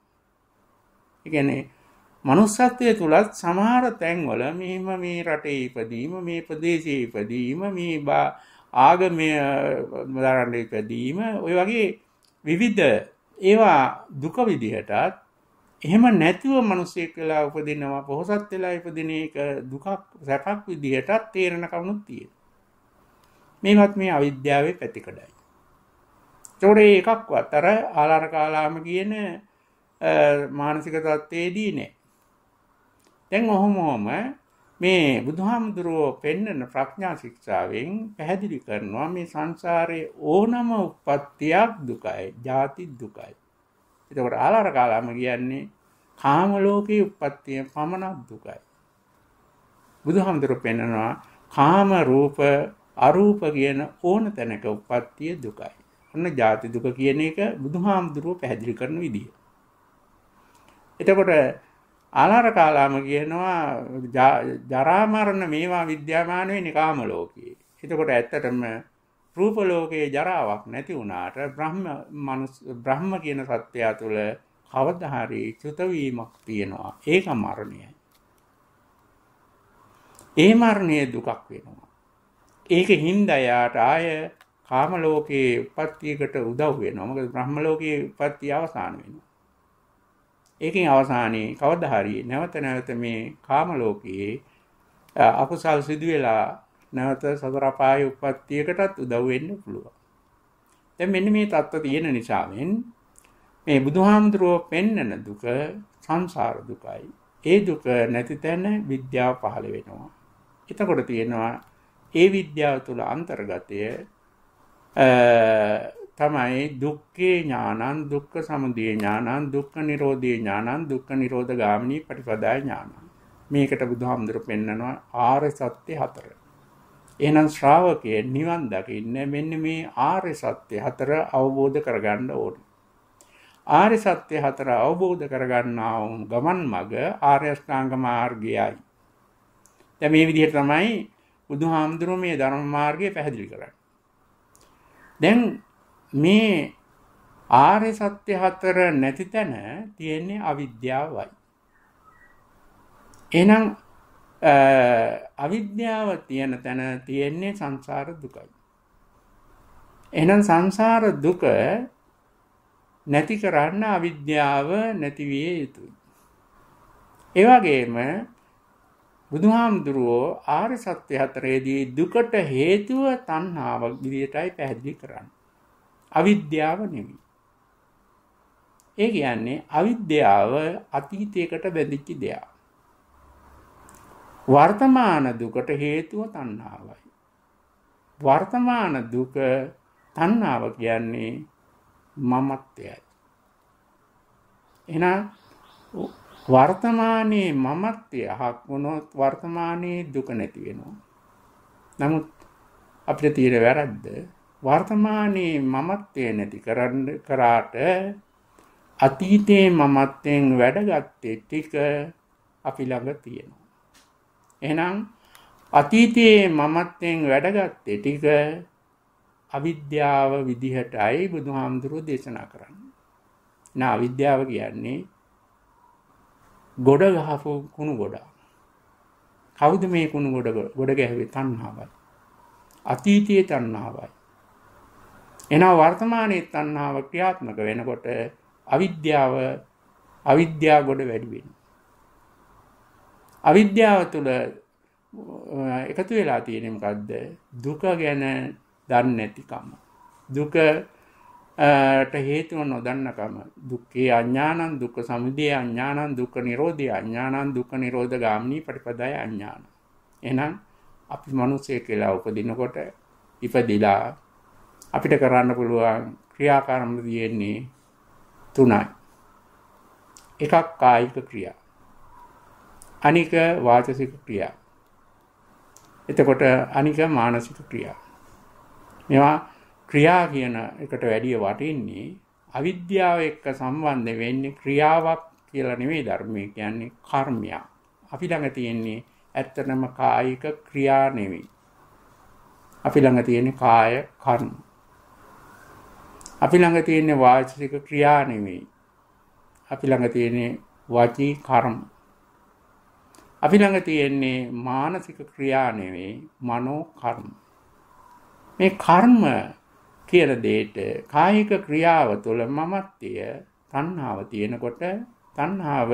S1: ඒ කියන්නේ manussත්වයේ තුලත් සමහර තැන්වල මෙහිම මේ රටේ ඉපදීම මේ ප්‍රදේශයේ ඉපදීම මේ ආගමේ දරන්න ඉපදීම ඔය වගේ විවිධ ඒවා දුක විදිහටත් එහෙම නැතිව මිනිසෙක් වෙලා උපදිනවා පොහසත් වෙලා ඉපදින එක දුකක් සැපක් විදිහටත් තේරෙන කවුනුත් තියෙනවා. මේවත් මේ අවිද්‍යාවේ පැතිකඩයි. ඒතකොට එකක්වත් අර ආලාර කාලාම කියන මානසික තත්ත්වයේදී නෑ. දැන් ඔහොමම මේ බුදුහාමුදුරුවෝ පෙන්නන ප්‍රඥා ශික්ෂාවෙන් පැහැදිලි කරනවා මේ සංසාරයේ ඕනම උප්පත්තියක් දුකයි, ජාති දුකයි. එතකොට ආලාර කාලාම කියන්නේ කාම ලෝකයේ උප්පත්තිය පමණක් දුකයි. බුදුහාමුදුරුවෝ පෙන්නනවා කාම රූප අරූප කියන ඕන තැනක උප්පත්තිය දුකයි. ඔන්න ජාති දුක කියන එක බුදුහාමුදුරුවෝ පැහැදිලි කරන විදිය. එතකොට ආලාර කාලාම කියනවා ජරා මරණ මේවා විද්‍යාමාන වෙන්නේ කාම ලෝකයේ. එතකොට ඇත්තටම රූප ලෝකයේ ජරාවක් නැති වුණාට බ්‍රහ්ම මනුස් බ්‍රහ්ම කියන සත්‍යය තුළ කවදා හරි චුත වීමක් තියෙනවා. ඒක මරණයයි. ඒ මරණය දුකක් වෙනවා. ඒක හින්දා යාට ආය කාම ලෝකයේ උප්පත්තියකට උදව් වෙනවා. මොකද බ්‍රහ්ම ලෝකයේ උප්පත්තිය අවසාන වෙනවා. ඒකෙන් අවසානයේ කවදා හරි නැවත නැවත මේ කාම ලෝකයේ අකුසල් සිදු වෙලා නැවත සතර පාය උප්පත්තියකටත් උදව් වෙන්න පුළුවන්. දැන් මෙන්න මේ தত্ত্ব තියෙන නිසාවෙන් මේ බුදුහාමුදුරුව පෙන්නන දුක සංසාර දුකයි. ඒ දුක නැති තැන විද්‍යාව පහළ වෙනවා. එතකොට තියෙනවා ඒ විද්‍යාව තුළ අන්තර්ගතය තමයි දුක්ඛේ ඥානං දුක්ඛ සමුදය ඥානං දුක්ඛ නිරෝධේ ඥානං දුක්ඛ නිරෝධ ගාමිනී පටිපදාය ඥානං. මේකට බුදුහාමුදුරු පෙන්නනවා ආර්ය සත්‍ය හතර. එහෙනම් ශ්‍රාවකයේ නිවන් දකින්න මෙන්න මේ ආර්ය සත්‍ය හතර අවබෝධ කරගන්න ඕනේ. ආර්ය සත්‍ය හතර අවබෝධ කරගන්නා වූ ගමන් මඟ ආර්ය අෂ්ටාංග මාර්ගයයි. දැන් මේ විදිහට තමයි බුදුහාමුදුරුවෝ මේ ධර්ම මාර්ගය පැහැදිලි කරන්නේ දැන් මේ ආර්ය සත්‍ය හතර නැති තැන තියෙන්නේ අවිද්‍යාවයි. එහෙනම් අවිද්‍යාව තියෙන තැන තියෙන්නේ සංසාර දුකයි. එහෙනම් සංසාර දුක නැති කරන්න අවිද්‍යාව නැති විය යුතුයි. ඒ වගේම බුදුහාමුදුරුවෝ ආර්ය සත්‍ය හතරේදී දුකට හේතුව තණ්හාව විදියටයි පැහැදිලි කරන්නේ. අවිද්‍යාව නෙමෙයි. ඒ කියන්නේ අවිද්‍යාව අතීතයකට බැඳිච්ච දෙයක්. වර්තමාන දුකට හේතුව තණ්හාවයි. වර්තමාන දුක තණ්හාව කියන්නේ මමත්වයයි. එහෙනම් වර්තමානයේ මමත්වය හක් වුණොත් වර්තමානයේ දුක නැති වෙනවා. නමුත් අපිට තියෙන වැරද්ද වර්තමානයේ මමත්වය නැති කරන්න කරාට අතීතයේ මමත්වයෙන් වැඩගත්තේ ටික අපි ළඟ තියෙනවා. එහෙනම් අතීතයේ මමත්වයෙන් වැඩගත්තේ ටික අවිද්‍යාව විදිහටයි බුදුහාමුදුරුවෝ දේශනා කරන්නේ. නා අවිද්‍යාව කියන්නේ ගොඩ ගහපු කුණු ගොඩ. කවුද මේ කුණු ගොඩ ගොඩ ගැහුවේ තණ්හාවයි. අතීතයේ තණ්හාවයි. එහෙනම් වර්තමානයේ තණ්හාව ක්‍රියාත්මක වෙනකොට අවිද්‍යාව අවිද්‍යාව ගොඩ වැඩි වෙනවා. අවිද්‍යාව තුළ එකතු වෙලා තියෙන්නේ මොකද්ද? දුක ගැන දන්නේ නැතිකම. දුකට හේතුව නොදන්නකම. දුක්ඛේ අඥානං දුක්ඛ සමුදය අඥානං දුක්ඛ නිරෝධය අඥානං දුක්ඛ නිරෝධ ගාමිනී පටිපදාය අඥාන. එහෙනම් අපි මිනිස්සේ කියලා උපදිනකොට ඉපදිලා අපිට කරන්න පුළුවන් ක්‍රියාකර්ම තියෙන්නේ තුනයි. එකක් කායික ක්‍රියා. අනික වාචසික ක්‍රියා. එතකොට අනික මානසික ක්‍රියා. මේවා ක්‍රියා කියන එකට වැඩිය වටින්නේ අවිද්‍යාව එක්ක සම්බන්ධ වෙන්නේ ක්‍රියාවක් කියලා නෙවෙයි ධර්මයේ කියන්නේ කර්මයක්. අපි ළඟ තියෙන්නේ ඇත්තටම කායික ක්‍රියා නෙවෙයි. අපි ළඟ තියෙන්නේ කාය කර්ම. අපි ළඟ තියෙන්නේ වාචික ක්‍රියා නෙවෙයි. අපි ළඟ තියෙන්නේ වාචී කර්ම. අපි ළඟ තියෙන්නේ මානසික ක්‍රියා නෙවෙයි මනෝ කර්ම. මේ කර්ම කියන දෙයට කායික ක්‍රියාව තුළ මමත්වය තණ්හාව තියෙනකොට තණ්හාව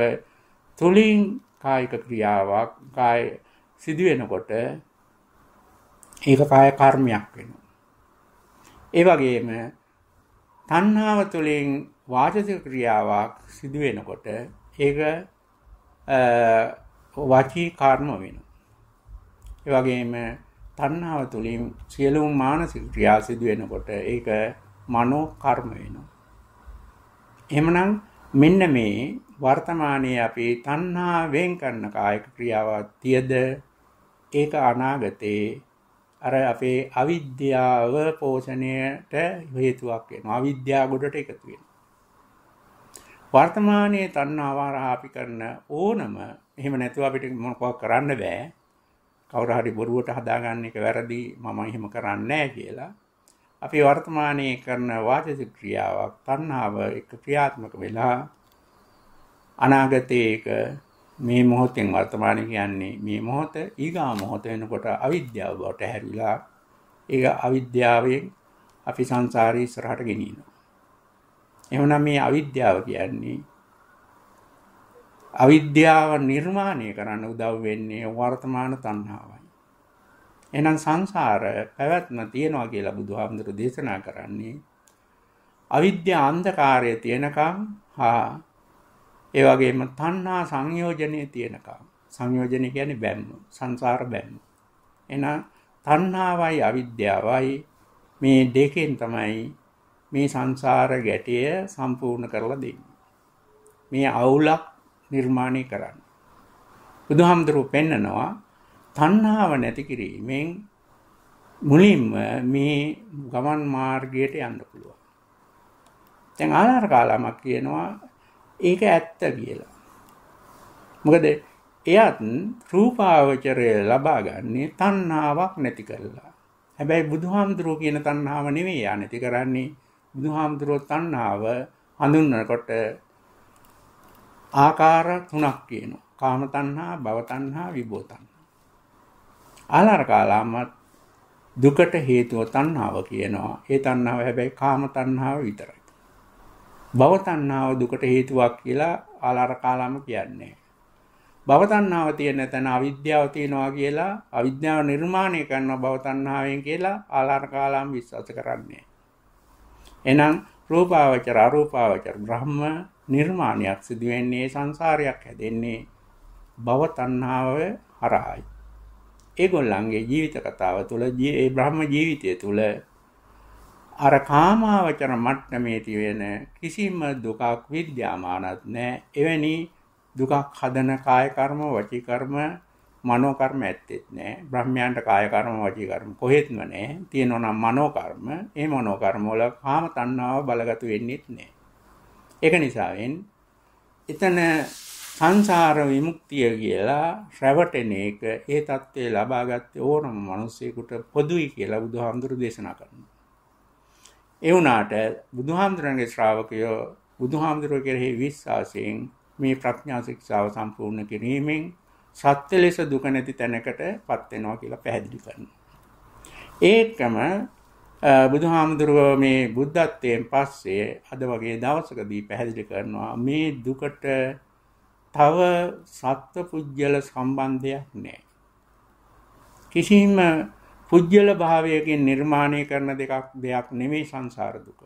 S1: තුලින් කායික ක්‍රියාවක් කාය සිදු වෙනකොට ඒක කාය කර්මයක් වෙනවා. ඒ වගේම තණ්හාව තුළින් වාචික ක්‍රියාවක් සිදු වෙනකොට ඒක වාචී කර්ම වෙනවා. ඒ වගේම තණ්හාව තුළින් සියලුම මානසික ක්‍රියා සිදු වෙනකොට ඒක මනෝ කර්ම වෙනවා. එහෙමනම් මෙන්න මේ වර්තමානයේ අපි තණ්හාවෙන් කරන කායික ක්‍රියාවක් තියද ඒක අනාගතේ අර අපේ අවිද්‍යාව පෝෂණයට හේතුවක් වෙනවා. අවිද්‍යාව ගොඩට එකතු වෙනවා. වර්තමානයේ තණ්හාව හරහා අපි කරන ඕනම එහෙම නැතුව අපිට මොකක් කරන්න බෑ. කවුරු හරි බොරුවට හදාගන්න එක වැරදි මම එහෙම කරන්නේ කියලා. අපි වර්තමානයේ කරන වාචික ක්‍රියාවක් තණ්හාව එක ක්‍රියාත්මක වෙලා අනාගතයේ එක මේ මොහොතෙන් වර්තමානයේ කියන්නේ මේ මොහොත ඊගා මොහොත වෙනකොට අවිද්‍යාව බවට හැරිලා ඒක අවිද්‍යාවෙන් අපි සංසාරේ ඉස්සරහට ගෙනියනවා. එහෙනම් මේ අවිද්‍යාව කියන්නේ අවිද්‍යාව නිර්මාණය කරන්න උදව් වෙන්නේ වර්තමාන තණ්හාවයි. එහෙනම් සංසාර පැවැත්ම තියනවා කියලා බුදුහාමුදුරු දේශනා කරන්නේ අවිද්‍යා අන්ධකාරය තියෙනකම් හා ඒ වගේම තණ්හා සංයෝජනයේ තියෙනකම් සංයෝජනය කියන්නේ බැම්ම සංසාර බැම්ම. එහෙනම් තණ්හාවයි අවිද්‍යාවයි මේ දෙකෙන් තමයි මේ සංසාර ගැටය සම්පූර්ණ කරලා දෙන්නේ. මේ අවුලක් නිර්මාණය කරන්න. බුදුහාමුදුරුවෝ පෙන්නනවා තණ්හාව නැති කිරීමෙන් මුලින්ම මේ ගමන් මාර්ගයට යන්න පුළුවන්. දැන් ආලාර කාලමක් කියනවා ඒක ඇත්ත කියලා. මොකද එයත් රූපාවචරය ලබා ගන්නේ තණ්හාවක් නැති කරලා. හැබැයි බුදුහාමුදුරුවෝ කියන තණ්හාව නෙවෙයි යා නැති කරන්නේ. බුදුහාමුදුරුවෝ තණ්හාව හඳුන්වනකොට ආකාර තුනක් කියනවා. කාම තණ්හා, භව තණ්හා, විභව තණ්හා. ආලාර කාලාමත් දුකට හේතුව තණ්හාව කියනවා. ඒ තණ්හාව හැබැයි කාම තණ්හාව විතරයි. භව තණ්හාව දුකට හේතුවක් කියලා ආලාර කාලාම කියන්නේ. භව තණ්හාව තියෙන තැන අවිද්‍යාව තියෙනවා කියලා අවිද්‍යාව නිර්මාණය කරන භව තණ්හාවෙන් කියලා ආලාර කාලාම විශ්වාස කරන්නේ. එහෙනම් රූපාවචර අරූපාවචර බ්‍රහ්ම නිර්මාණයක් සිදු වෙන්නේ සංසාරයක් හැදෙන්නේ භව තණ්හාව හරහායි. ඒගොල්ලන්ගේ ජීවිත කතාව තුළ ඒ බ්‍රහ්ම ජීවිතය තුළ අර කාමාවචර මට්ටමේ තියෙන කිසිම දුකක් විද්‍යාමානත් නැහැ. එවැනි දුකක් හදන කාය කර්ම, වචී කර්ම, මනෝ කර්ම ඇත්තෙත් නැහැ. බ්‍රහ්මයන්ට කාය කර්ම, වචී කර්ම කොහෙත්ම නැහැ. තියෙනවා නම් මනෝ කර්ම. ඒ මනෝ කර්ම වල කාම තණ්හාව බලගතු වෙන්නේත් නැහැ. ඒක නිසාවෙන් එතන සංසාර විමුක්තිය කියලා රැවටෙන එක ඒ தත්ත්වය ලබාගත්තේ ඕනම මිනිසෙකුට පොදුයි කියලා බුදුහාමුදුරු දේශනා කරනවා. ඒ වුණාට බුදුහාමුදුරන්ගේ ශ්‍රාවකයෝ බුදුහාමුදුරුවෝ කෙරෙහි විශ්වාසයෙන් මේ ප්‍රඥා ශික්ෂාව සම්පූර්ණ කිරීමෙන් සත්‍ය ලෙස දුක නැති තැනකටපත් වෙනවා කියලා පැහැදිලි කරනවා. ඒකම බුදුහාමුදුරුව මේ බුද්ධත්වයෙන් පස්සේ අද වගේ දවසකදී පැහැදිලි කරනවා මේ දුකට තව සත්ව පුජ්‍යල සම්බන්ධයක් නැහැ. කිසිම පුජ්‍යල භාවයකින් නිර්මාණය කරන දෙකක් දෙයක් නෙමෙයි සංසාර දුක.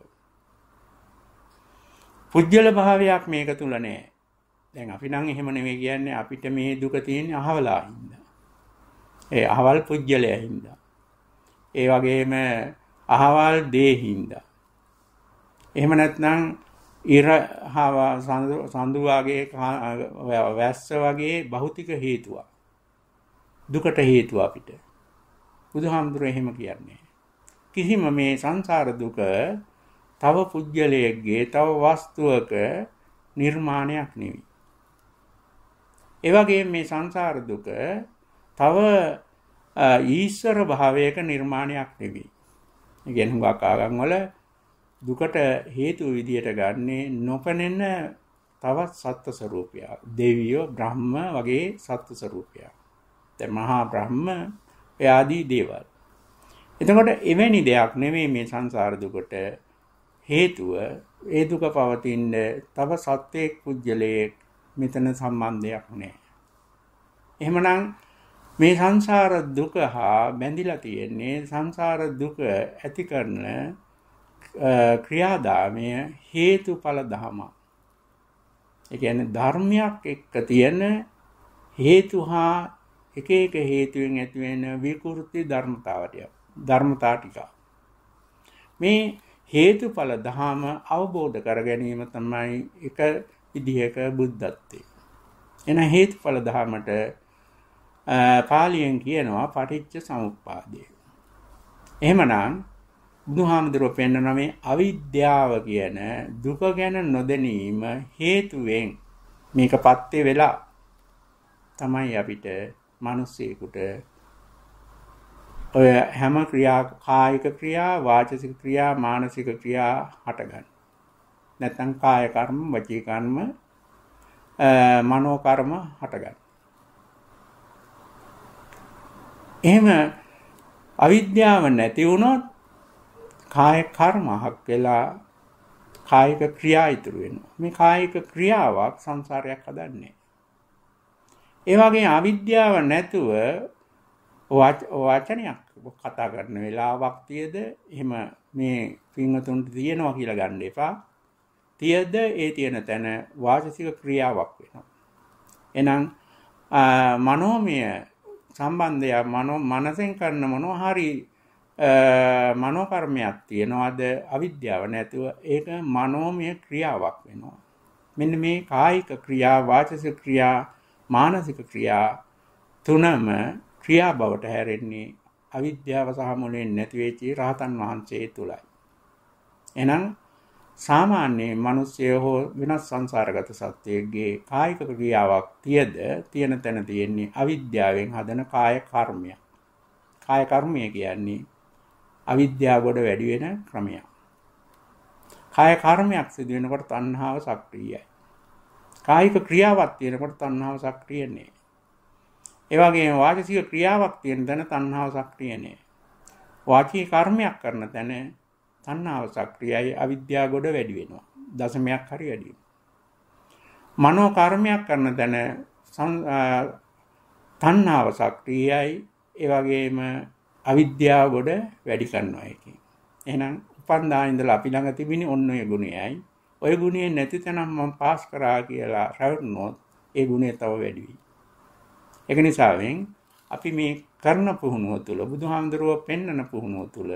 S1: පුජ්‍යල භාවයක් මේක තුල නැහැ. දැන් අපි නම් එහෙම නෙවෙයි කියන්නේ අපිට මේ දුක තියෙන්නේ අහවලා හින්දා. ඒ අහවල් පුජ්‍යලයා හින්දා. ඒ වගේම අහවල් දේ හින්දා. එහෙම නැත්නම් ඉර හවා සඳු වගේ වැස්ස වගේ භෞතික හේතුවක්. දුකට හේතුව අපිට. බුදුහාමුදුරුවෝ එහෙම කියන්නේ. කිසිම මේ සංසාර දුක තව පුජ්‍යලයේගේ තව වස්තුවක නිර්මාණයක් නෙවෙයි. ඒ වගේම මේ සංසාර දුක තව ඊශ්වර භාවයක නිර්මාණයක් නෙවෙයි. ඒ කියන්නේ හුඟක් ආගම් වල දුකට හේතු විදියට ගන්නේ නොපෙනෙන තවත් සත්ත්ව ස්වરૂපයක්. දෙවියෝ බ්‍රහ්ම වගේ සත්ත්ව ස්වરૂපයක්. දැන් මහා බ්‍රහ්ම එයාදී දේවල්. එතකොට එවැනි දෙයක් නෙමෙයි මේ සංසාර දුකට හේතුව ඒ දුක පවතින තව සත්‍යයක් පුජ්‍යලයක් මෙතන සම්බන්ධයක් නැහැ. එහෙමනම් මේ සංසාර දුක හා බැඳිලා තියෙන්නේ සංසාර දුක ඇති කරන ක්‍රියාදාමය හේතුඵල ධම. ඒ කියන්නේ ධර්මයක් එක්ක තියෙන හේතු හා එක එක හේතුවෙන් ඇති වෙන විකෘති ධර්මතාවය. ධර්මතා ටික. මේ හේතුඵල ධම අවබෝධ කර ගැනීම තමයි එක විදිහක බුද්ධත්වයේ. එන හේතුඵල ධමයට පාලියෙන් කියනවා පටිච්ච සමුප්පාදය. එහෙමනම් බුදුහාමුදුරුවෝ පෙන්වන මේ අවිද්‍යාව කියන දුක ගැන නොදැනීම හේතුවෙන් මේකපත්තේ වෙලා තමයි අපිට මිනිස්සෙකුට ඔය හැම ක්‍රියා කායික ක්‍රියා වාචසික ක්‍රියා මානසික ක්‍රියා හටගන්න. නැත්නම් කාය කර්ම වචී කර්ම මනෝ කර්ම හටගන්න. එහෙම අවිද්‍යාව නැති වුණොත් කාය කර්මයක් වෙලා කායික ක්‍රියා ඉතුරු වෙනවා. මේ කායික ක්‍රියාවක් සංසාරයක් හදන්නේ. ඒ වගේ අවිද්‍යාව නැතුව වචනයක් කතා කරන වෙලාවක් තියද එහෙම මේ පින්වතුන්ට තියෙනවා කියලා ගන්න එපා. තියද ඒ තියෙන තැන වාචසික ක්‍රියාවක් වෙනවා. එහෙනම් මනෝමය සම්බන්ධය මනෝ මනසෙන් කරන මොනවා හරි මනෝ කර්මයක් තියනවාද අවිද්‍යාව නැතුව ඒක මනෝමය ක්‍රියාවක් වෙනවා. මෙන්න මේ කායික ක්‍රියා වාචසික ක්‍රියා මානසික ක්‍රියා තුනම ක්‍රියා බවට හැරෙන්නේ අවිද්‍යාව සහ මොලෙන් නැති වෙච්ච රහතන් වහන්සේ තුලයි. එහෙනම් සාමාන්‍ය මිනිස්සය හෝ වෙනස් සංසාරගත සත්‍යයේ කායික ක්‍රියාවක් තියද තියෙන තැන තියෙන්නේ අවිද්‍යාවෙන් හදන කාය කර්මය. කාය කර්මය කියන්නේ අවිද්‍යාව වල වැඩි වෙන ක්‍රමයක්. කාය කර්මයක් සිදු වෙනකොට තණ්හාව සක්‍රියයි. කායික ක්‍රියාවක් තියෙනකොට තණ්හාව සක්‍රිය නෑ. ඒ වගේම වාචික ක්‍රියාවක් තියෙන තැන තණ්හාව සක්‍රිය නෑ. වාචික කර්මයක් කරන තැන තණ්හාව සක්‍රියයි අවිද්‍යාව ගොඩ වැඩි වෙනවා. දශමයක් හරි වැඩි මනෝ කර්මයක් කරන තැන තණ්හාව සක්‍රියයි ඒ වගේම අවිද්‍යාව ගොඩ වැඩි කරනවා එකකින්. එහෙනම් උපන්දා ඉඳලා අපි ළඟ තිබෙන්නේ ඔන්න ඔය ගුණයයි. ඔය ගුණය නැති තැනම් මම පාස් කරා කියලා රැවටුනොත් ඒ ගුණය තව වැඩි වෙයි. ඒක නිසාවෙන් අපි මේ කරන පුහුණුව තුළ බුදුහාමුදුරුව පෙන්වන පුහුණුව තුළ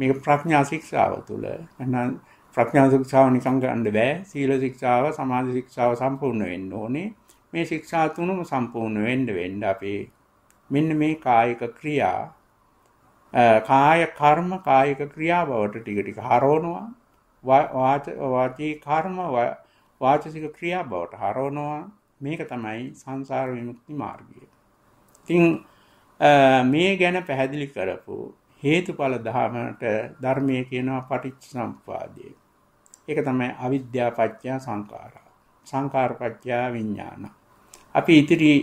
S1: මේක ප්‍රඥා ශික්ෂාව තුළ. එහෙනම් ප්‍රඥා ශික්ෂාව නිකන් ගන්න බෑ. සීල ශික්ෂාව සමාධි ශික්ෂාව සම්පූර්ණ වෙන්න ඕනේ. මේ ශික්ෂා තුනම සම්පූර්ණ වෙන්න වෙන්න අපේ මෙන්න මේ කායික ක්‍රියා කාය කර්ම කායික ක්‍රියා බවට ටික ටික හරවනවා. වාච වාචී කර්ම වාචසික ක්‍රියා බවට හරවනවා. මේක තමයි සංසාර විමුක්ති මාර්ගය. ඉතින් මේ ගැන පැහැදිලි කරපු හේතුඵල ධර්මයට ධර්මයේ කියනවා පටිච්ච සම්පදාය. ඒක තමයි අවිද්‍යා පත්‍ය සංඛාරා. සංඛාර පත්‍ය විඥාන. අපි ඉතිරි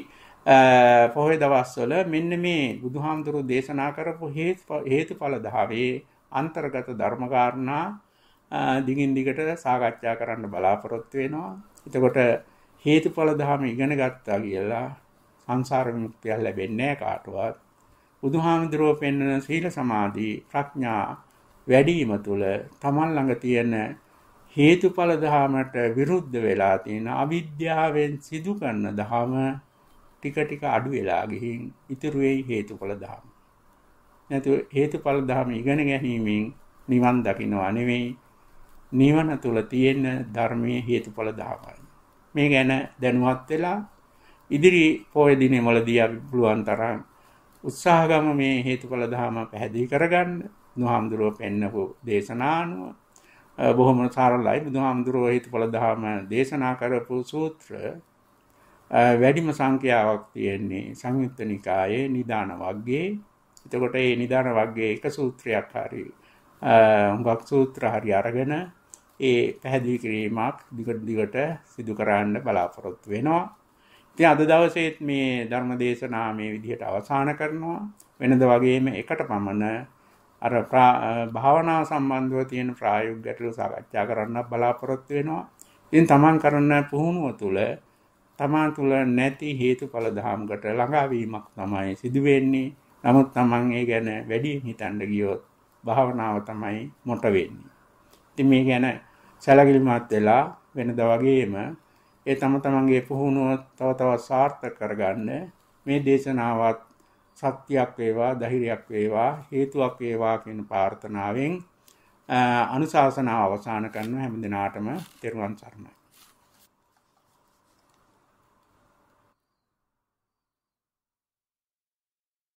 S1: පොහොය දවස්වල මෙන්න මේ බුදුහාමුදුරු දේශනා කරපු හේතුඵල ධාවේ අන්තර්ගත ධර්ම කාරණා දිගින් දිගට සාකච්ඡා කරන්න බලාපොරොත්තු වෙනවා. එතකොට හේතුඵල ධර්ම ඉගෙන ගත්තා කියලා සංසාර විමුක්තිය ලැබෙන්නේ කාටවත්. බුදුහාමුදුරුව පෙන්වන සීල සමාධි ප්‍රඥා වැඩිම තුල තමන් ළඟ තියෙන හේතුඵල ධහමට විරුද්ධ වෙලා තියෙන අවිද්‍යාවෙන් සිදු කරන ධහම ටික ටික අඩු වෙලා ගිහින් ඉතුරු වෙයි හේතුඵල ධහම. නැතු හේතුඵල ධර්ම ඉගෙන ගැනීමෙන් නිවන් දකින්නවා නෙවෙයි නිවන තුල තියෙන ධර්මයේ හේතුඵල ධර්මයි. මේ ගැන දැනුවත් වෙලා ඉදිරි පොය දිනේ වලදී අපි පුළුවන් තරම් උත්සාහ ගම මේ හේතුඵල ධර්ම පැහැදිලි කරගන්න. බුදුහාමුදුරුව පෙන්නපු දේශනානුව බොහොම සරලයි. බුදුහාමුදුරුව හේතුඵල ධර්ම දේශනා කරපු සූත්‍ර වැඩිම සංඛ්‍යාවක් තියෙන්නේ සංයුත්ත නිකායේ නිදාන වග්ගයේ. එතකොට මේ නිදාන වග්ගයේ එක සූත්‍රයක් හරි හුඟක් සූත්‍ර හරි අරගෙන ඒ පැහැදිලි කිරීමක් දිගට දිගට සිදු කරන්න බලාපොරොත්තු වෙනවා. ඉතින් අද දවසේත් මේ ධර්ම දේශනාව මේ විදිහට අවසන් කරනවා. වෙනද වගේම එකට පමණ අර භාවනාව සම්බන්ධව තියෙන ප්‍රායෝගික ගැටලු සාකච්ඡා කරන්න බලාපොරොත්තු වෙනවා. ඉතින් තමන් කරන පුහුණුව තුළ තමන් තුළ නැති හේතුඵල ධාමකට ළඟාවීමක් තමයි සිදු වෙන්නේ. නමුත් තමන් ඒ ගැන වැඩි හිතන්න ගියොත් භාවනාව තමයි මොට වෙන්නේ. ඉතින් මේ ගැන සැලකිලිමත් වෙලා වෙනද වගේම ඒ තම තමන්ගේ පුහුණුව තව තවත් සාර්ථක කරගන්න. මේ දේශනාවත් සත්‍යයක් වේවා ධෛර්යයක් වේවා හේතුවක් වේවා කියන ප්‍රාර්ථනාවෙන් අනුශාසනාව අවසන් කරන හැම දිනාටම තෙරුවන් සරණයි.